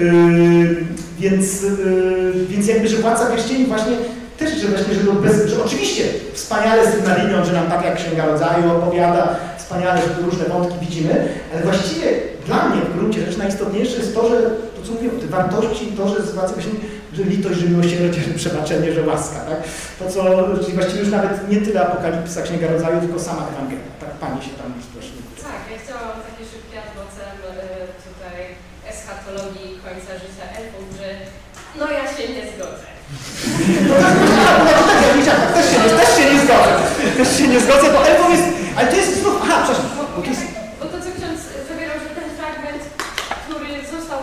Yy, więc, yy, więc jakby, że Władca Pierścieni właśnie też, że właśnie, że, bez, że oczywiście wspaniale z Marynią, że nam tak jak Księga Rodzaju opowiada, wspaniale, że tu różne wątki widzimy, ale właściwie dla mnie w gruncie rzecz najistotniejsze jest to, że to co mówię, te wartości, to, że z Władcy Pierścieni, że litość, że miłosierdzie, że *laughs* przebaczenie, że łaska, tak? To co, czyli właściwie już nawet nie tyle Apokalipsa, Księga Rodzaju, tylko sama Ewangelia, tak? Pani się tam strasznie Tak, ja chciałam takie szybkie adwocem y, tutaj eschatologii końca życia elfów, że no ja się nie zgodzę. No tak, no tak, no tak, tak, też się, nie, też się nie zgodzę. Też się nie zgodzę, bo Elfą jest, ale to jest znów, aha, przepraszam, bo to jest, bo to co ksiądz zawierał, że ten fragment, który został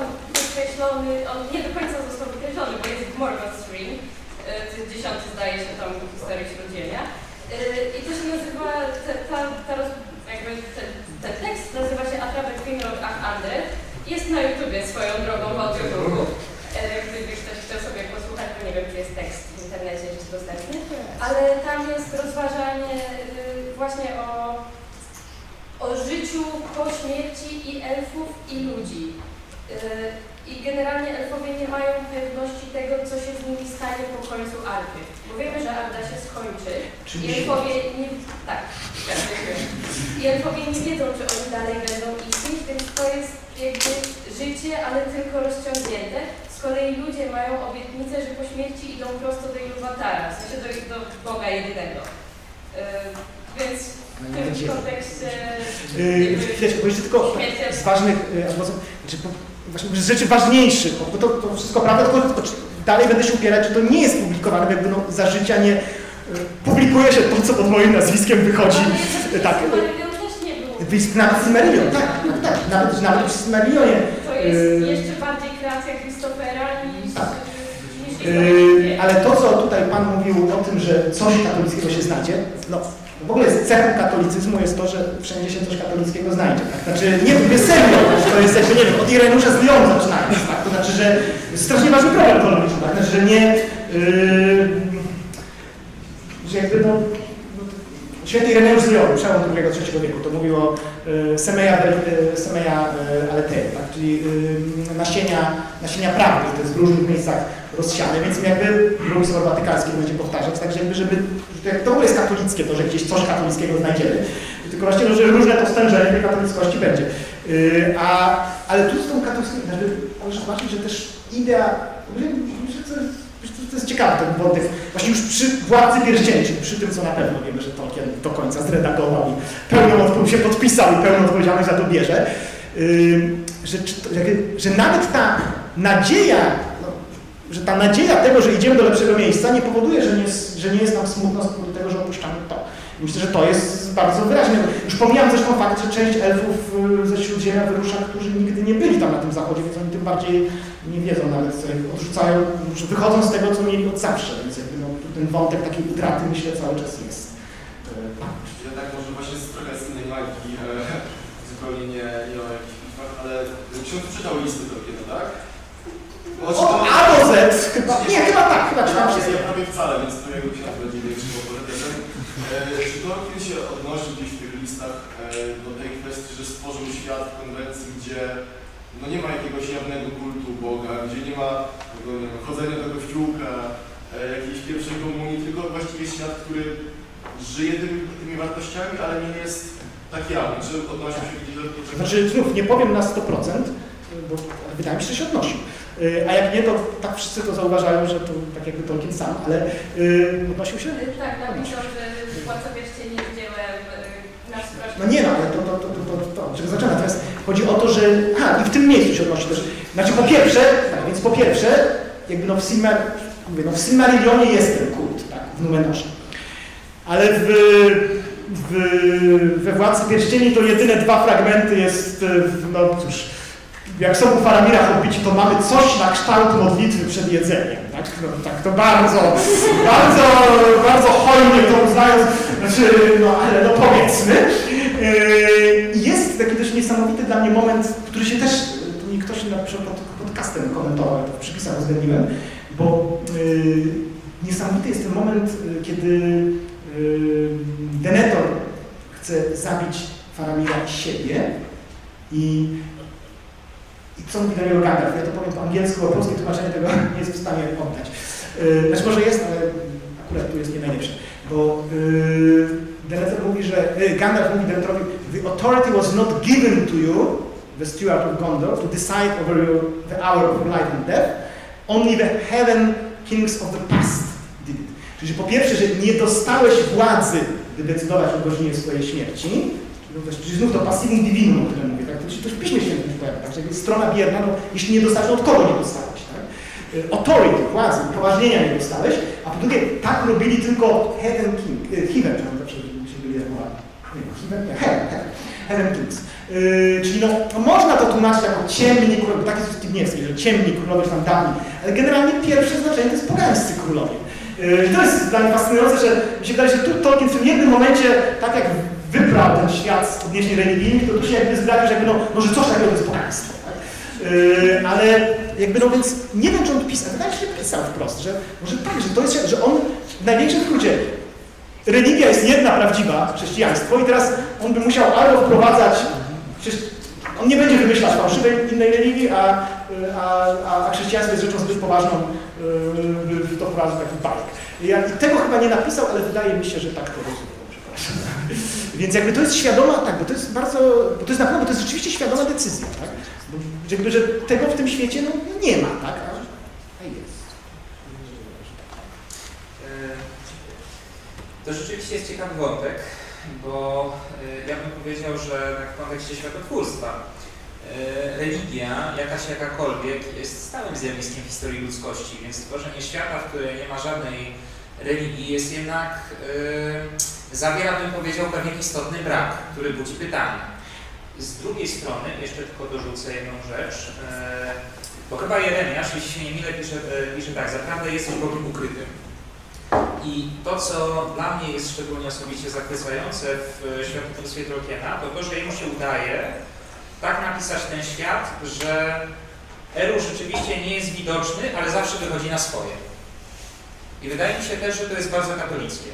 wykreślony, on nie do końca został wykreślony, bo jest w Morgoth Stream, y, to jest dziesiąty zdaje się tam historii śródziemia. Y, I to się nazywa, ta, ta, jakby ten, ten tekst nazywa się Atrabe Finrod Ach Andre. Jest na YouTubie swoją drogą w audiobooku. E, Gdyby ktoś chciał sobie posłuchać, bo nie wiem, czy jest tekst w internecie jeszcze dostępny, ale tam jest rozważanie y, właśnie o, o życiu po śmierci i elfów i ludzi. I generalnie elfowie nie mają pewności tego, co się z nimi stanie po końcu Arpy. Bo wiemy, że Arda się skończy. I elfowie nie... Tak, tak. I elfowie nie wiedzą, czy oni dalej będą istnieć, więc to jest jakby życie, ale tylko rozciągnięte. Z kolei ludzie mają obietnicę, że po śmierci idą prosto do Ilúvatara, w sensie do, do Boga jedynego. Więc w tym kontekście... Yy, chwileczkę, bo jeszcze tylko z ważnych yy, znaczy, właśnie z rzeczy ważniejszych, bo to, to wszystko prawda, tylko, tylko dalej będę się upierać, że to nie jest publikowane, bo jakby no, za życia nie yy, publikuje się to, co pod moim nazwiskiem wychodzi. Ale Yy, tak, nawet w Silmarillion, tak, tak, tak, nawet, nawet w Silmarillionie. To jest Yy, jeszcze bardziej kreacja Christophera niż... Tak. niż Yy, ale to, co tutaj Pan mówił o tym, że coś katolickiego się znajdzie, no w ogóle z cechą katolicyzmu jest to, że wszędzie się coś katolickiego znajdzie. Tak? Znaczy, nie mówię serio, to jest nie wiem, od Irenusza z Lyon zaczynając, tak? To znaczy, że jest strasznie ważny problem teologiczny, tak? Znaczy, że nie, yy, że jakby no, Święty Ireneusz z Lyonu, przełom II III wieku, to mówił o y, Semeja, y, Semeja y, Aletei, tak? czyli y, nasienia, nasienia prawdy, to jest w różnych miejscach rozsiane, więc jakby drugi Sobor Watykański będzie powtarzać, jakby, żeby, że to, to w ogóle jest katolickie, to, że gdzieś coś katolickiego znajdziemy, tylko właśnie, no, że różne to stężenie tej katolickości będzie. Y, a, ale tu z tą katolicką, znaczy, muszę zobaczyć, że też idea, że to, że to jest ciekawe ten wątek, właśnie już przy Władcy Pierścieni, czyli przy tym, co na pewno wiemy, że Tolkien do końca zredagował i pełną odpowiedzialność się podpisał i pełną odpowiedzialność za to bierze, yy, że, to- że nawet ta nadzieja, że ta nadzieja tego, że idziemy do lepszego miejsca nie powoduje, że nie jest, że nie jest nam smutno z powodu tego, że opuszczamy to. Myślę, że to jest bardzo wyraźne. Już pomijam zresztą fakt, że część elfów y, ze Śródziemia wyrusza, którzy nigdy nie byli tam na tym zachodzie, więc oni tym bardziej nie wiedzą nawet, co ich odrzucają, wychodzą z tego, co mieli od zawsze, więc jakby no, ten wątek takiej utraty, myślę, cały czas jest. Ja tak może właśnie z trochę z innej bajki, e, zupełnie nie, nie o jakichś ale ksiądz czytał listy Tolkiena, tak? Znaczy, O, to- A do Z chyba, nie, chyba tak, chyba czytam Ja, wszystko. ja prawie wcale, więc to jego ksiądz będzie większym autorytetem. E, czy Tolkien się odnosi gdzieś w tych listach e, do tej kwestii, że stworzył świat w konwencji, gdzie no nie ma jakiegoś jawnego kultu Boga, gdzie nie ma tego, nie wiem, chodzenia do kościółka, e, jakiejś pierwszej komunii, tylko właściwie świat, który żyje tymi, tymi wartościami, ale nie jest tak jawny. Czy odnosił się gdzieś do tego? Znaczy, znów nie powiem na 100%, bo wydaje mi się, że się odnosi. Y, A jak nie, to tak wszyscy to zauważają, że to tak jakby Tolkien sam, ale y, odnosił się? Y, Tak, napisał, że Władca Pierścieni jest dziełem y, No nie no, ale to, to, to, to, to, to czego. Natomiast chodzi o to, że, aha, i w tym miejscu się odnosi też. Znaczy po pierwsze, tak, więc po pierwsze, jakby no w, Silmar, mówię, no w Silmarillionie jest ten kult, tak, w Numenorze. Ale w, w, we Władcy Pierścieni to jedyne dwa fragmenty jest, e, w- no cóż, jak są u Faramira Hobbici, to mamy coś na kształt modlitwy przed jedzeniem, tak? No, tak to bardzo, bardzo, bardzo hojnie to uznając, znaczy, no ale no powiedzmy. Yy, Jest taki też niesamowity dla mnie moment, który się też, tu mi ktoś napisał pod podcastem komentował, to w przypisach uwzględniłem, bo yy, niesamowity jest ten moment, y, kiedy yy, Denethor chce zabić Faramira siebie i co mówi niego Gandalf? Ja to powiem po angielsku, bo polskie tłumaczenie tego *laughs* nie jest w stanie oddać. Yy, znaczy może jest, ale akurat tu jest nie najlepsze, bo yy, Denethor mówi, że yy, Gandalf mówi Denethorowi The authority was not given to you, the steward of Gondor, to decide over your, the hour of life and death, only the heaven kings of the past did it. Czyli po pierwsze, że nie dostałeś władzy, by decydować o godzinie swojej śmierci, czyli znów to passivum divinum, o którym mówię, tak? to się w Piśmie Świętym pojawia, tak? jest strona bierna, no, jeśli nie dostałeś, od kogo nie dostałeś? Tak? Authority, władzy, upoważnienia nie dostałeś, a po drugie, tak robili tylko heaven king, heaven, czy zawsze się byli zachowali. Nie, nie, heaven, heaven, heaven kings. Yy, czyli no, no, można to tłumaczyć jako ciemni królowie, tak jest w Stygniewskiej, że ciemni królowie tam dawni, ale generalnie pierwsze znaczenie to jest pogańscy królowie. Yy, I to jest dla mnie fascynujące, że mi się wydaje, że tu Tolkien w tym jednym momencie, tak jak wybrał ten świat z odniesień religijnych, to tu się jakby zdradził, że jakby no, no że coś takiego jest pogaństwo. Tak? Yy, ale jakby no więc nie wiem, czy on pisał, wydaje się, pisał wprost, że może tak, że to jest, że on w największym skrócie religia jest jedna prawdziwa, chrześcijaństwo i teraz on by musiał albo wprowadzać Przecież on nie będzie wymyślać fałszywej innej religii, a, a, a chrześcijaństwo jest rzeczą zbyt poważną, by to wprowadzić taki bajek. Ja tego chyba nie napisał, ale wydaje mi się, że tak to przepraszam. Więc jakby to jest świadoma, tak, bo to jest bardzo, bo to jest naprawdę, to jest rzeczywiście świadoma decyzja, tak? Bo jakby, że tego w tym świecie no, nie ma, tak? A, jest. To rzeczywiście jest ciekawy wątek bo y, ja bym powiedział, że w kontekście światotwórstwa y, religia, jakaś jakakolwiek, jest stałym zjawiskiem historii ludzkości, więc stworzenie świata, w którym nie ma żadnej religii jest jednak, y, zawiera bym powiedział pewien istotny brak, który budzi pytania. Z drugiej strony, jeszcze tylko dorzucę jedną rzecz, bo chyba Jeremiasz, jeśli się nie mylę, pisze, pisze tak, zaprawdę jesteś Bogiem ukrytym. I to, co dla mnie jest szczególnie osobiście zachwycające w światotwórstwie Tolkiena, to to, że jemu się udaje tak napisać ten świat, że Eru rzeczywiście nie jest widoczny, ale zawsze wychodzi na swoje. I wydaje mi się też, że to jest bardzo katolickie.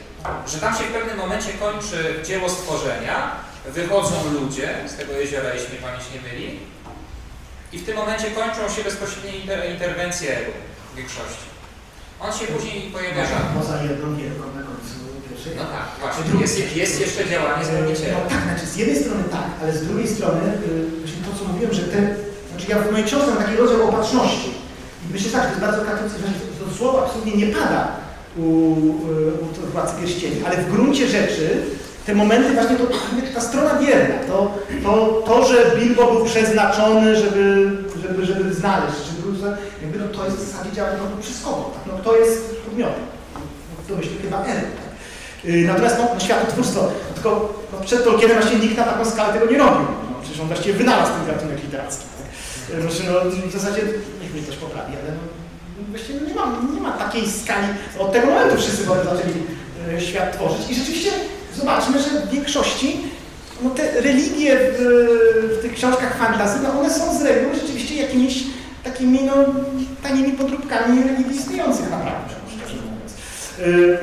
Że tam się w pewnym momencie kończy dzieło stworzenia, wychodzą ludzie z tego jeziora, jeśli mnie pamięć nie myli, i w tym momencie kończą się bezpośrednie inter interwencje w większości. On się później pojawia rzadko. Poza jedną wielką na końcu pierwszej. No tak, właśnie. Jest, jest jeszcze działanie zbawiciela. No tak, znaczy z jednej strony tak, ale z drugiej strony y, właśnie to, co mówiłem, że te, znaczy ja w mojej książce mam taki rozdział opatrzności. I myślę tak, że to jest bardzo katolickie, to słowo absolutnie nie pada u, u, władcy pierścieni, ale w gruncie rzeczy te momenty właśnie, to, ta strona bierna, to, to, to, że Bilbo był przeznaczony, żeby, żeby, żeby znaleźć, żeby jakby no, to jest w zasadzie działanie no, przez kogo, tak? no, kto jest podmiotem, no, myśli chyba L. Tak? Yy, natomiast no, no, tylko no, przed Tolkienem właśnie nikt na taką skalę tego nie robił, no, przecież on właściwie wynalazł ten gatunek literacki. Tak? Yy, znaczy, no, w zasadzie, niech mnie ktoś poprawi, ale no, właściwie nie ma, nie ma takiej skali, od tego momentu wszyscy zaczęli yy, świat tworzyć. I rzeczywiście zobaczmy, że w większości no, te religie w, w tych książkach fantazji, no, one są z reguły rzeczywiście jakimiś takimi no, tanimi podróbkami religii istniejących naprawdę, szczerze mówiąc. Yy,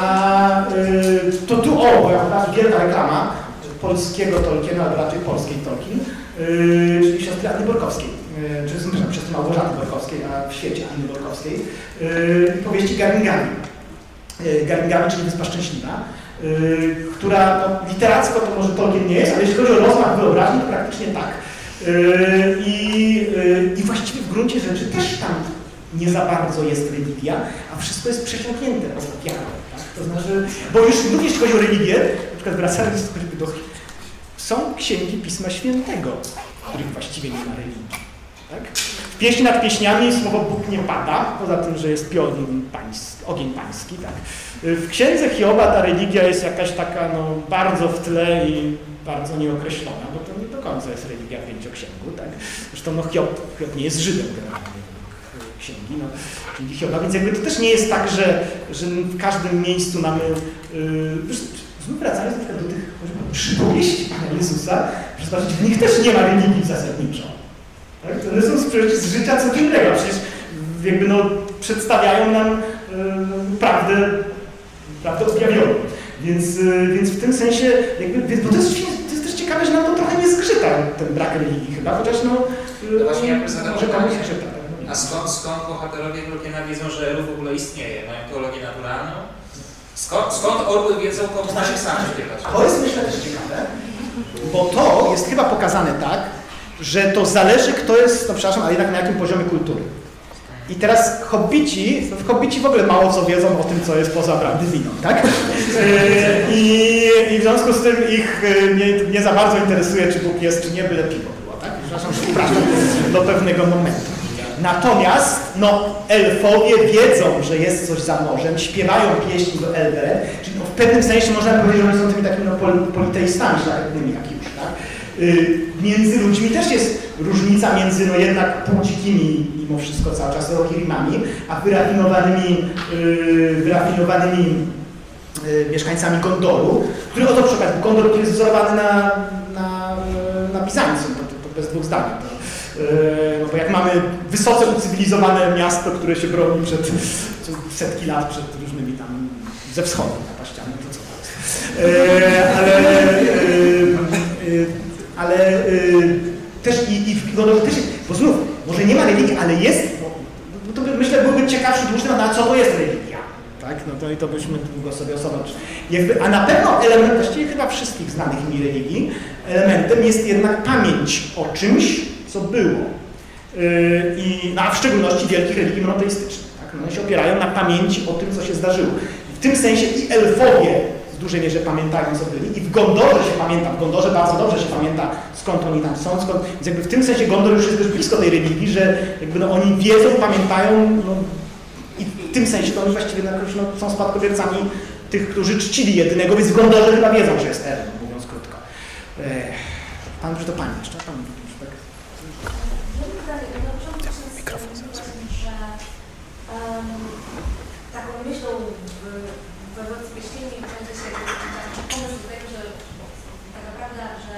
a to tu, o, bo ja wielka reklama polskiego Tolkiena, albo raczej polskiej Tolkien, czyli siostry Anny Borkowskiej, czy przepraszam, siostry Małgorzaty Borkowskiej, a w świecie Anny Borkowskiej, yy, powieści Garingami. Yy, Garingami, czyli Wyspa Szczęśliwa, która no, literacko to może Tolkien nie jest, ale jeśli chodzi o rozmach wyobraźni, to praktycznie tak. I, I właściwie w gruncie rzeczy też tam nie za bardzo jest religia, a wszystko jest przesiąknięte wiarą. Tak? To znaczy, bo już również jeśli chodzi o religię, na przykład wracając do są księgi Pisma Świętego, w których właściwie nie ma religii. Tak? W pieśni nad pieśniami słowo Bóg nie pada, poza tym, że jest piorun pański, ogień pański. Tak? W księdze Hioba ta religia jest jakaś taka no, bardzo w tle i bardzo nieokreślona, bo to nie do końca jest religia w pięcioksięgu. Tak? Zresztą no, Hiob, Hiob nie jest Żydem generalnie księgi, no, księgi Hioba, więc jakby to też nie jest tak, że, że w każdym miejscu mamy, yy, znów wracając do tych chociażby przypowieści Pana Jezusa, że w nich też nie ma religii zasadniczo. Tak? One są przecież z życia codziennego, przecież jakby no, przedstawiają nam e, prawdę, prawdę objawioną. Więc, e, więc w tym sensie, jakby, więc, bo to jest, to jest też ciekawe, że nam to trochę nie zgrzyta, ten brak religii chyba, chociaż no, To właśnie ja bym zadał może komuś pytanie. zgrzyta. tak? A skąd, skąd bohaterowie Tolkiena wiedzą, że elf w ogóle istnieje? Mają teologię naturalną? Skąd, skąd orły wiedzą, komu należy sam śpiewać? To jest myślę też ciekawe, bo to jest chyba pokazane tak, że to zależy kto jest, no przepraszam, ale jednak na jakim poziomie kultury. I teraz hobbici, w hobbici w ogóle mało co wiedzą o tym, co jest poza prawdy winą, tak? *laughs* I, I w związku z tym ich yy, nie, nie za bardzo interesuje, czy Bóg jest, czy nie, byle piwo było, tak? Przepraszam, przepraszam do pewnego momentu. Natomiast no, elfowie wiedzą, że jest coś za morzem, śpiewają pieśni do Elberen, czyli no, w pewnym sensie można powiedzieć, że oni są tymi takimi no, pol- politeistami szlachetnymi, między ludźmi też jest różnica między no, jednak półdzikimi, mimo wszystko cały czas rohirimami, a wyrafinowanymi, y, wyrafinowanymi y, mieszkańcami Gondoru, który oto przykład, Gondor, który jest wzorowany na, na, na Bizancjum, to, to, to bez dwóch zdań. Yy, No bo jak mamy wysoce ucywilizowane miasto, które się broni przed setki lat przed różnymi tam ze wschodu napaściami, to co to Ale, ale yy, też i, i w Gondorze też jest, bo znów, może nie ma religii, ale jest, bo, bo to by, myślę byłby ciekawszy dłuższy temat, a co to jest religia? Tak, no to i to byśmy długo sobie osobno. Jakby, a na pewno element, właściwie chyba wszystkich znanych mi religii, elementem jest jednak pamięć o czymś, co było. Yy, I, no, a w szczególności wielkich religii monoteistycznych. Tak? No, one się opierają na pamięci o tym, co się zdarzyło. W tym sensie i elfowie w dużej mierze pamiętają, co byli, i w Gondorze się pamięta, w Gondorze bardzo dobrze się pamięta, skąd oni tam są, skąd, więc jakby w tym sensie Gondor już jest dość blisko tej religii, że jakby no, oni wiedzą, pamiętają, no, i w tym sensie to oni właściwie no, jakoś, no, są spadkobiercami tych, którzy czcili jedynego, więc w Gondorze chyba wiedzą, że jest Eren, mówiąc krótko. Ech, pan, że to pani jeszcze, pan, tak? Mikrofon że um, taką myślą w, we władcy pierścieni kończy się taki pomysł do tego, że taka naprawdę, że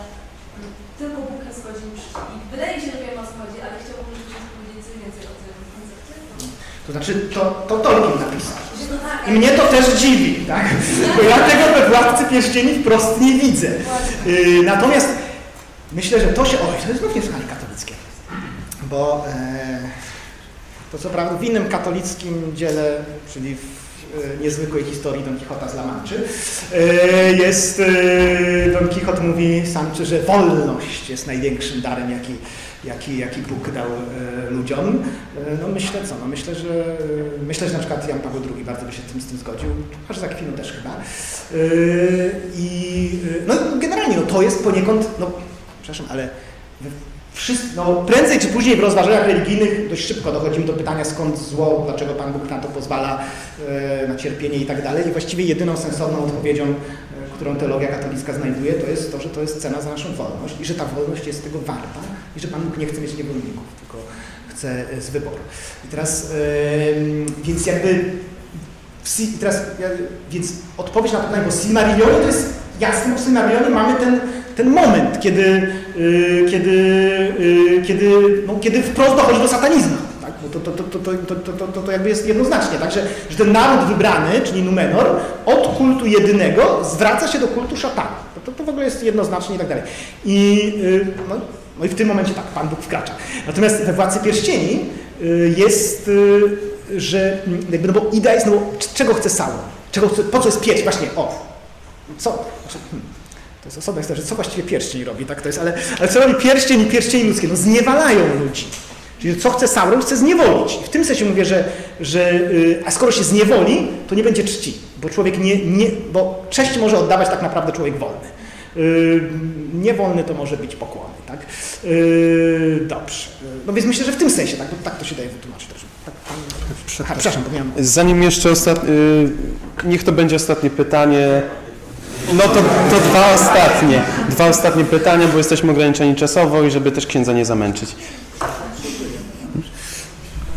mm, tylko Bóg nas chodzi I wydaje mi się, że wiem o co chodzi, ale chciałbym rzeczywiście powiedzieć coś więcej o tym koncepcie. To znaczy, to, to Tolkien napisał. Tak, I mnie to też dziwi, tak? *laughs* Bo ja tego we Władcy Pierścieni wprost nie widzę. Yy, natomiast myślę, że to się... Oj, to jest znów niesłychanie katolickie. Bo e, to co prawda w innym katolickim dziele, czyli w e, niezwykłej historii Don Quixota z La Manczy, e, jest, Don Quixote mówi sam, że wolność jest największym darem, jaki, jaki, jaki Bóg dał e, ludziom. E, No myślę co, no myślę, że myślę, że na przykład Jan Paweł II bardzo by się tym, z tym zgodził, a że za chwilę też chyba. E, I e, no generalnie no, to jest poniekąd, no przepraszam, ale Wszyscy, no, prędzej czy później w rozważaniach religijnych dość szybko dochodzimy do pytania skąd zło, dlaczego Pan Bóg na to pozwala, e, na cierpienie i tak dalej. I właściwie jedyną sensowną odpowiedzią, e, którą teologia katolicka znajduje, to jest to, że to jest cena za naszą wolność i że ta wolność jest tego warta i że Pan Bóg nie chce mieć niewolników, tylko chce e, z wyboru. I teraz, e, więc jakby, teraz, więc odpowiedź na pytanie, w Silmarillionie to jest jasne, w Silmarillionie mamy ten, ten moment, kiedy, y, kiedy, y, kiedy, no, kiedy wprost dochodzi do satanizmu to, to, to, to, to, to, to, to jakby jest jednoznacznie, tak? Że, że ten naród wybrany, czyli Numenor, od kultu jedynego zwraca się do kultu szatana. To, to, w ogóle jest jednoznacznie i tak dalej. I, y, no, no i w tym momencie tak, Pan Bóg wkracza. Natomiast we Władcy Pierścieni y, jest, y, że mm, jakby, no bo idea jest, no bo czego chce Sauron? Czego, po co jest pierś? Właśnie, o, co? Znaczy, hmm, to jest osobna historia, co właściwie pierścień robi, tak to jest, ale, ale co robi pierścień i pierścień ludzkie? No zniewalają ludzi. Czyli co chce Sauron? Chce zniewolić. I w tym sensie mówię, że, że yy, a skoro się zniewoli, to nie będzie czci, bo człowiek nie, nie bo cześć może oddawać tak naprawdę człowiek wolny. Yy, niewolny to może być pokłony, tak? Yy, dobrze. No więc myślę, że w tym sensie, tak, tak to się daje wytłumaczyć też. Tak, pan, Aha, przepraszam. Zanim jeszcze ostatnie, niech to będzie ostatnie pytanie. No to, to dwa ostatnie. Dwa ostatnie pytania, bo jesteśmy ograniczeni czasowo i żeby też księdza nie zamęczyć.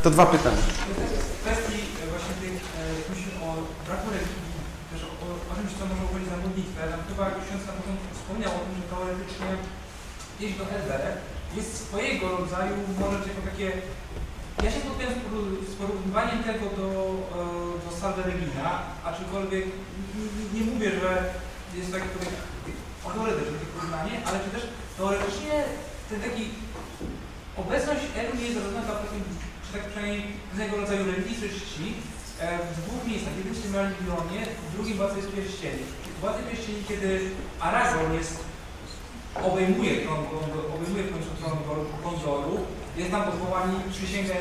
To dwa pytania. W kwestii e, właśnie tych, e, myślimy o braku religii, też o, o czymś, co może uchodzić za modlitwę, że teoretycznie jeźdź do Elbere jest swojego rodzaju, może jako takie... Ja się spotkałem z porównywaniem tego do, e, do Salve aczkolwiek nie, mówię, że jest takie teoretyczne porównanie, ale czy też teoretycznie ten taki obecność Elu nie jest rozumiana takim, czy tak przynajmniej pewnego rodzaju religii czci e, w dwóch miejscach. Jednym w Silmarillionie, w drugim Władcy Pierścieni. W Władcy Pierścieni, kiedy Aragorn jest obejmuje tron, obejmuje w końcu tron Gondoru, jest tam odwołani przysięgę,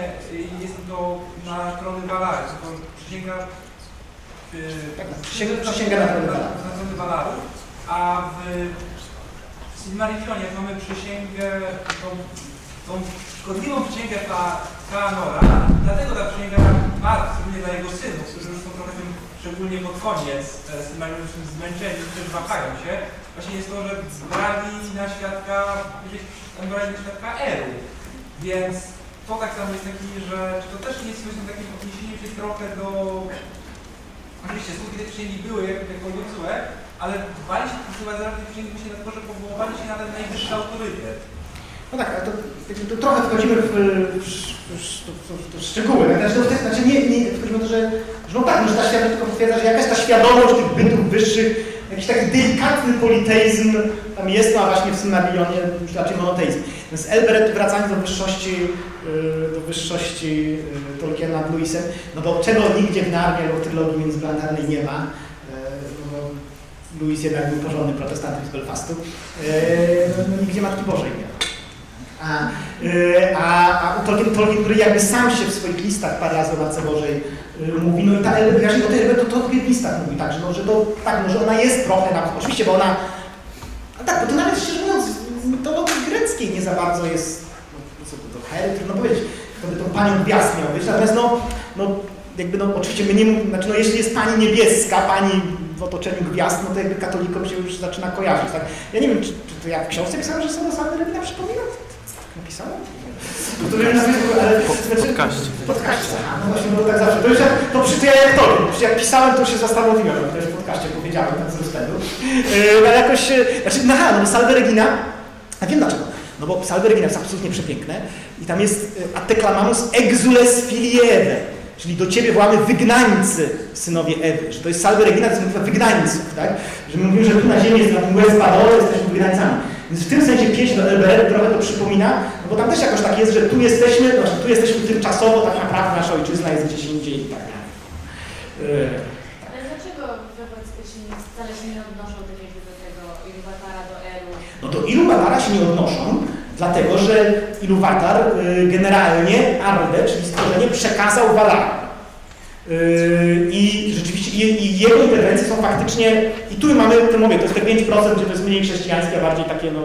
jest to na trony Valaru, to przysięga y, Tak, przysięga- przysięga na trony Valaru. na trony Valaru, a w Silmarillionie mamy przysięgę, tą, tą szkodliwą dla Kaanora, dlatego ta przysięga ma, szczególnie dla jego synów, którzy już są trochę tym, szczególnie pod koniec Silmarillionu są zmęczeni, którzy wahają się, właśnie jest to, że brali na świadka, jeżeli tam brali na świadka Eru. Więc to tak samo jest taki, że czy to też nie jest właśnie takim odniesieniem się trochę do... Oczywiście skutki tej przysięgi były jak- jakkolwiek złe, ale dbali się chyba zaraz tej przysięgi właśnie dlatego, że powoływali się na ten najwyższy autorytet. No tak, ale to, to trochę wchodzimy w, w, w, w, szczegóły. Znaczy, to, znaczy nie, nie wchodzimy to, że, że no tak, że ta świadomość tylko potwierdza, że jakaś ta świadomość tych bytów wyższych, jakiś taki delikatny politeizm tam jest, no a właśnie w Silmarillionie już raczej monoteizm. Więc Elberet wracając do wyższości, yy, do wyższości yy, Tolkiena nad Lewisem, no bo czego nigdzie w Narnie albo w trylogii międzyplanetarnej nie ma, yy, no Lewis jednak był porządnym protestantem z Belfastu, no, no nigdzie Matki Bożej nie ma. A, yy, a, a Tolkien, Tolkien, który jakby sam się w swoich listach parę razy o Matce Bożej yy, mówi, no i ta właśnie o tej to Tolkien w listach mówi tak, że, no, że to, tak, no, że ona jest trochę, na, oczywiście, bo ona, a tak, bo to nawet szczerze mówiąc w mitologii greckiej nie za bardzo jest, no, co to, to Hery, trudno powiedzieć, kto by tą panią gwiazd miał być, natomiast no, no jakby no oczywiście my nie znaczy no jeśli jest pani niebieska, pani w otoczeniu gwiazd, no to jakby katolikom się już zaczyna kojarzyć, tak? Ja nie wiem, czy, czy to ja w książce pisałem, że są zasady Regina przypomina? Napisałem? No to wiem na Facebooku, ale... Znaczy, Podkaście. Podkaście, aha, no właśnie, no tak zawsze. To już jak, to przy, ja jak to, jak pisałem, to się zastanowiłem, że to już w podcaście powiedziałem, tak z rozpędu. Yy, ale jakoś, yy, znaczy, no no Salve Regina, a wiem dlaczego. No bo Salve Regina jest absolutnie przepiękne i tam jest y, a declamamus exules filieve, czyli do ciebie wołamy wygnańcy, synowie Ewy, że to jest Salve Regina, to jest wygnańców, tak? Że my mówimy, że tu na ziemi jest tym Westpadole, jesteśmy wygnańcami. Więc w tym sensie pieśń do Elberetu trochę to przypomina, no bo tam też jakoś tak jest, że tu jesteśmy, znaczy tu jesteśmy tymczasowo, tak naprawdę nasza ojczyzna jest gdzieś indziej i tak dalej. Yy, Ale dlaczego Władcy się wcale się nie odnoszą tak do tego Iluwatara, do Eru? No do Iluwatara się nie odnoszą, dlatego że Iluwatar y, generalnie Arde, czyli stworzenie, przekazał Valarom. Y, I rzeczywiście i, jego interwencje są faktycznie, i tu mamy, to mówię, to jest te 5%, gdzie to jest mniej chrześcijańskie, a bardziej takie no,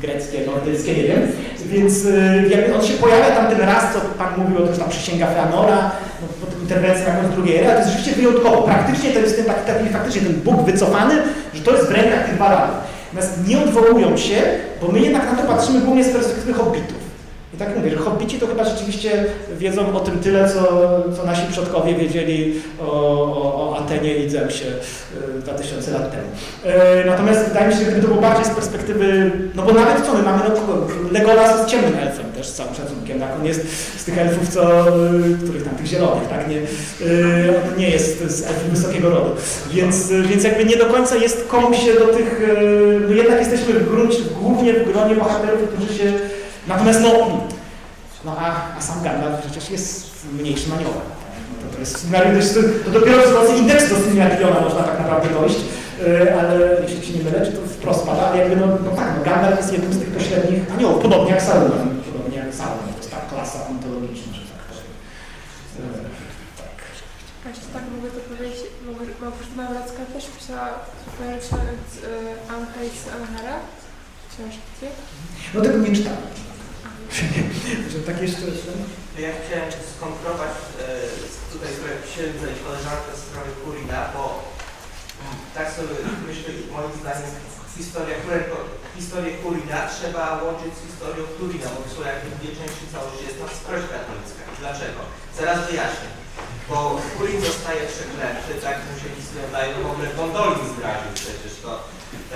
greckie, nordyckie, nie wiem. Więc y, jakby on się pojawia tam ten raz, co Pan mówił, to jest ta przysięga Feanora, no, potem interwencja na koniec drugiej ery, ale to jest rzeczywiście wyjątkowo. Praktycznie to jest ten, taki, taki, faktycznie ten Bóg wycofany, że to jest w rękach tych Valarów. Natomiast nie odwołują się, bo my jednak na to patrzymy głównie z perspektywy hobbitów. I tak mówię, że hobbici to chyba rzeczywiście wiedzą o tym tyle, co, co nasi przodkowie wiedzieli o, o, o Atenie i Zeusie y, 2000 lat temu. E, Natomiast wydaje mi się, że gdyby to było bardziej z perspektywy, no bo nawet co my mamy, no kogo? Legolas jest ciemnym elfem też z całym szacunkiem, tak? On jest z tych elfów, co, których tam, tych zielonych, tak? Nie, on nie jest z elfów wysokiego rodu. Więc, więc jakby nie do końca jest komu się do tych, no jednak jesteśmy w gruncie, głównie w gronie bohaterów, którzy się Natomiast no, no a, a sam Gandalf przecież jest mniejszym aniołem. No to, to, jest, to, dopiero w sytuacji indeksu do Silmarilliona można tak naprawdę dojść, yy, ale jeśli się nie mylę, czy to wprost pada, ale jakby no, no tak, no Gandalf jest jednym z tych pośrednich aniołów, podobnie jak Sauron, podobnie jak Sauron, to jest ta klasa ontologiczna, że tak powiem. Yy, tak. A jeszcze tak mogę to powiedzieć, mogę, Małgorzata Nawrocka też pisała książkę z Anhej z Anhara, książki. No tego nie czytałem. Że tak jeszcze... Ja chciałem skontrować e, tutaj trochę księdza i koleżankę z strony Kurina, bo tak sobie myślę, że moim zdaniem historia, którego, historię Kurina trzeba łączyć z historią Turina, bo to są jakby dwie części całości, jest tam skroś katolicka. Dlaczego? Zaraz wyjaśnię. Bo Kurin zostaje przeklęty, tak mu się udaje, no w ogóle Gondolin zdradził przecież to.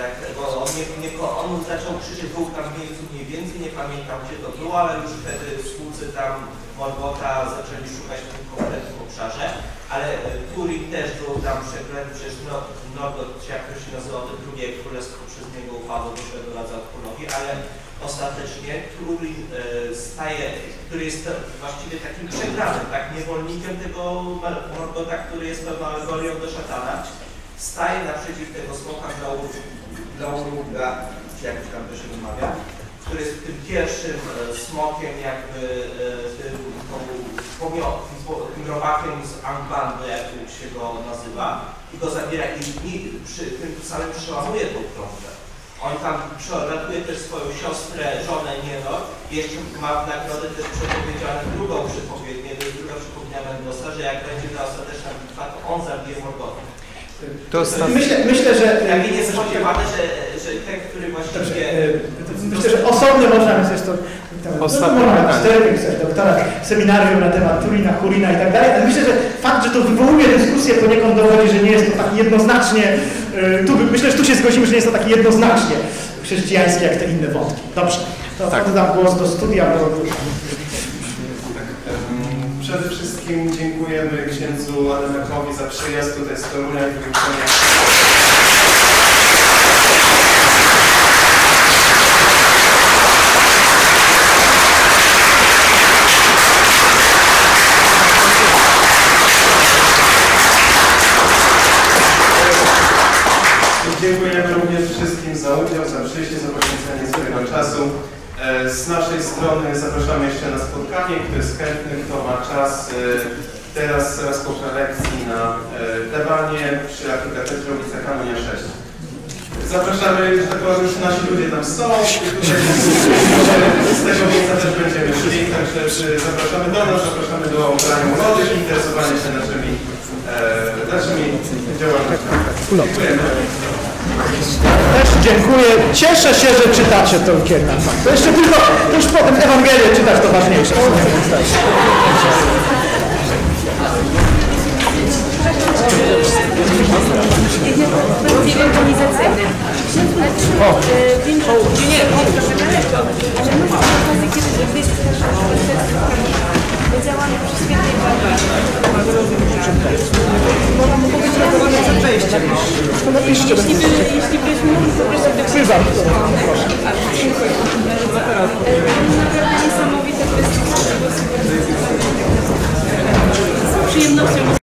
Tak, bo on, nie, nie, on zaczął krzyczeć, był tam miejscu mniej więcej, nie pamiętam gdzie to było, ale już wtedy twórcy tam Morgota zaczęli szukać w tym konkretnym obszarze, ale e, Turing też był tam przeklęty przez Nor- Norgot, jak to się nazywa, to drugie królestwo przez niego upadło, wyszedł radza królowi, ale ostatecznie Turing e, staje, który jest właściwie takim przegranym, tak, niewolnikiem tego Morgota, który jest pewną alegorią do szatana, staje naprzeciw tego smoka Laurunga, czy jak tam to się wymawia, który jest tym pierwszym e, smokiem, jakby e, tym, tym robakiem z Angbandu, jak się go nazywa, i go zabiera i, i przy tym samym przełamuje tą krążę. On tam przelatuje też swoją siostrę, żonę Nienor i jeszcze ma w nagrodę też przepowiedziane drugą przepowiednię, to jest druga przepowiednia Mendoza, że jak będzie ta ostateczna bitwa, to on zabije Morgotę. To ostatnie. Myślę, myślę że... Ja nie jest spodziewany, że, że ten, który Dobrze, właściwie... e, myślę, że osobny można mieć też to... to Ostatnie można pytanie. cztery pisać, doktora, seminarium na temat Turina, Kurina i tak dalej, ale myślę, że fakt, że to wywołuje dyskusję poniekąd dowodzi, że nie jest to tak jednoznacznie, e, tu, myślę, że tu się zgodzimy, że nie jest to tak jednoznacznie chrześcijańskie jak te inne wątki. Dobrze, to Tak. oddam głos do studia, bo Przede wszystkim dziękujemy księdzu Adamekowi za przyjazd tutaj z Torunia i wyuczenie. Dziękujemy również wszystkim za udział, za przyjście, za poświęcenie swojego czasu. E, Z naszej strony zapraszamy jeszcze na spotkanie, kto jest chętny, kto ma czas. e, Teraz, zaraz po prelekcji na e, Tebanie przy Arkikatedrze ulica Kamienia 6. Zapraszamy, że tak powiem, już nasi ludzie tam są. Z tego miejsca też będziemy szli, także e, zapraszamy do nas, zapraszamy do brania młodych interesowania się naszymi, e, naszymi działalnościami. Dziękujemy. Też dziękuję. Cieszę się, że czytacie Tolkiena. To jeszcze tylko, to już potem Ewangelię czytać to ważniejsze. Wiem, że nie, działamy przy świętej Barbarze. Ona mogła być ratowana przed wejściem. To napiszcie. Jeśli, by, jeśli byśmy mogli zapraszać do Przywam. Proszę. Naprawdę niesamowite kwestie. Z przyjemnością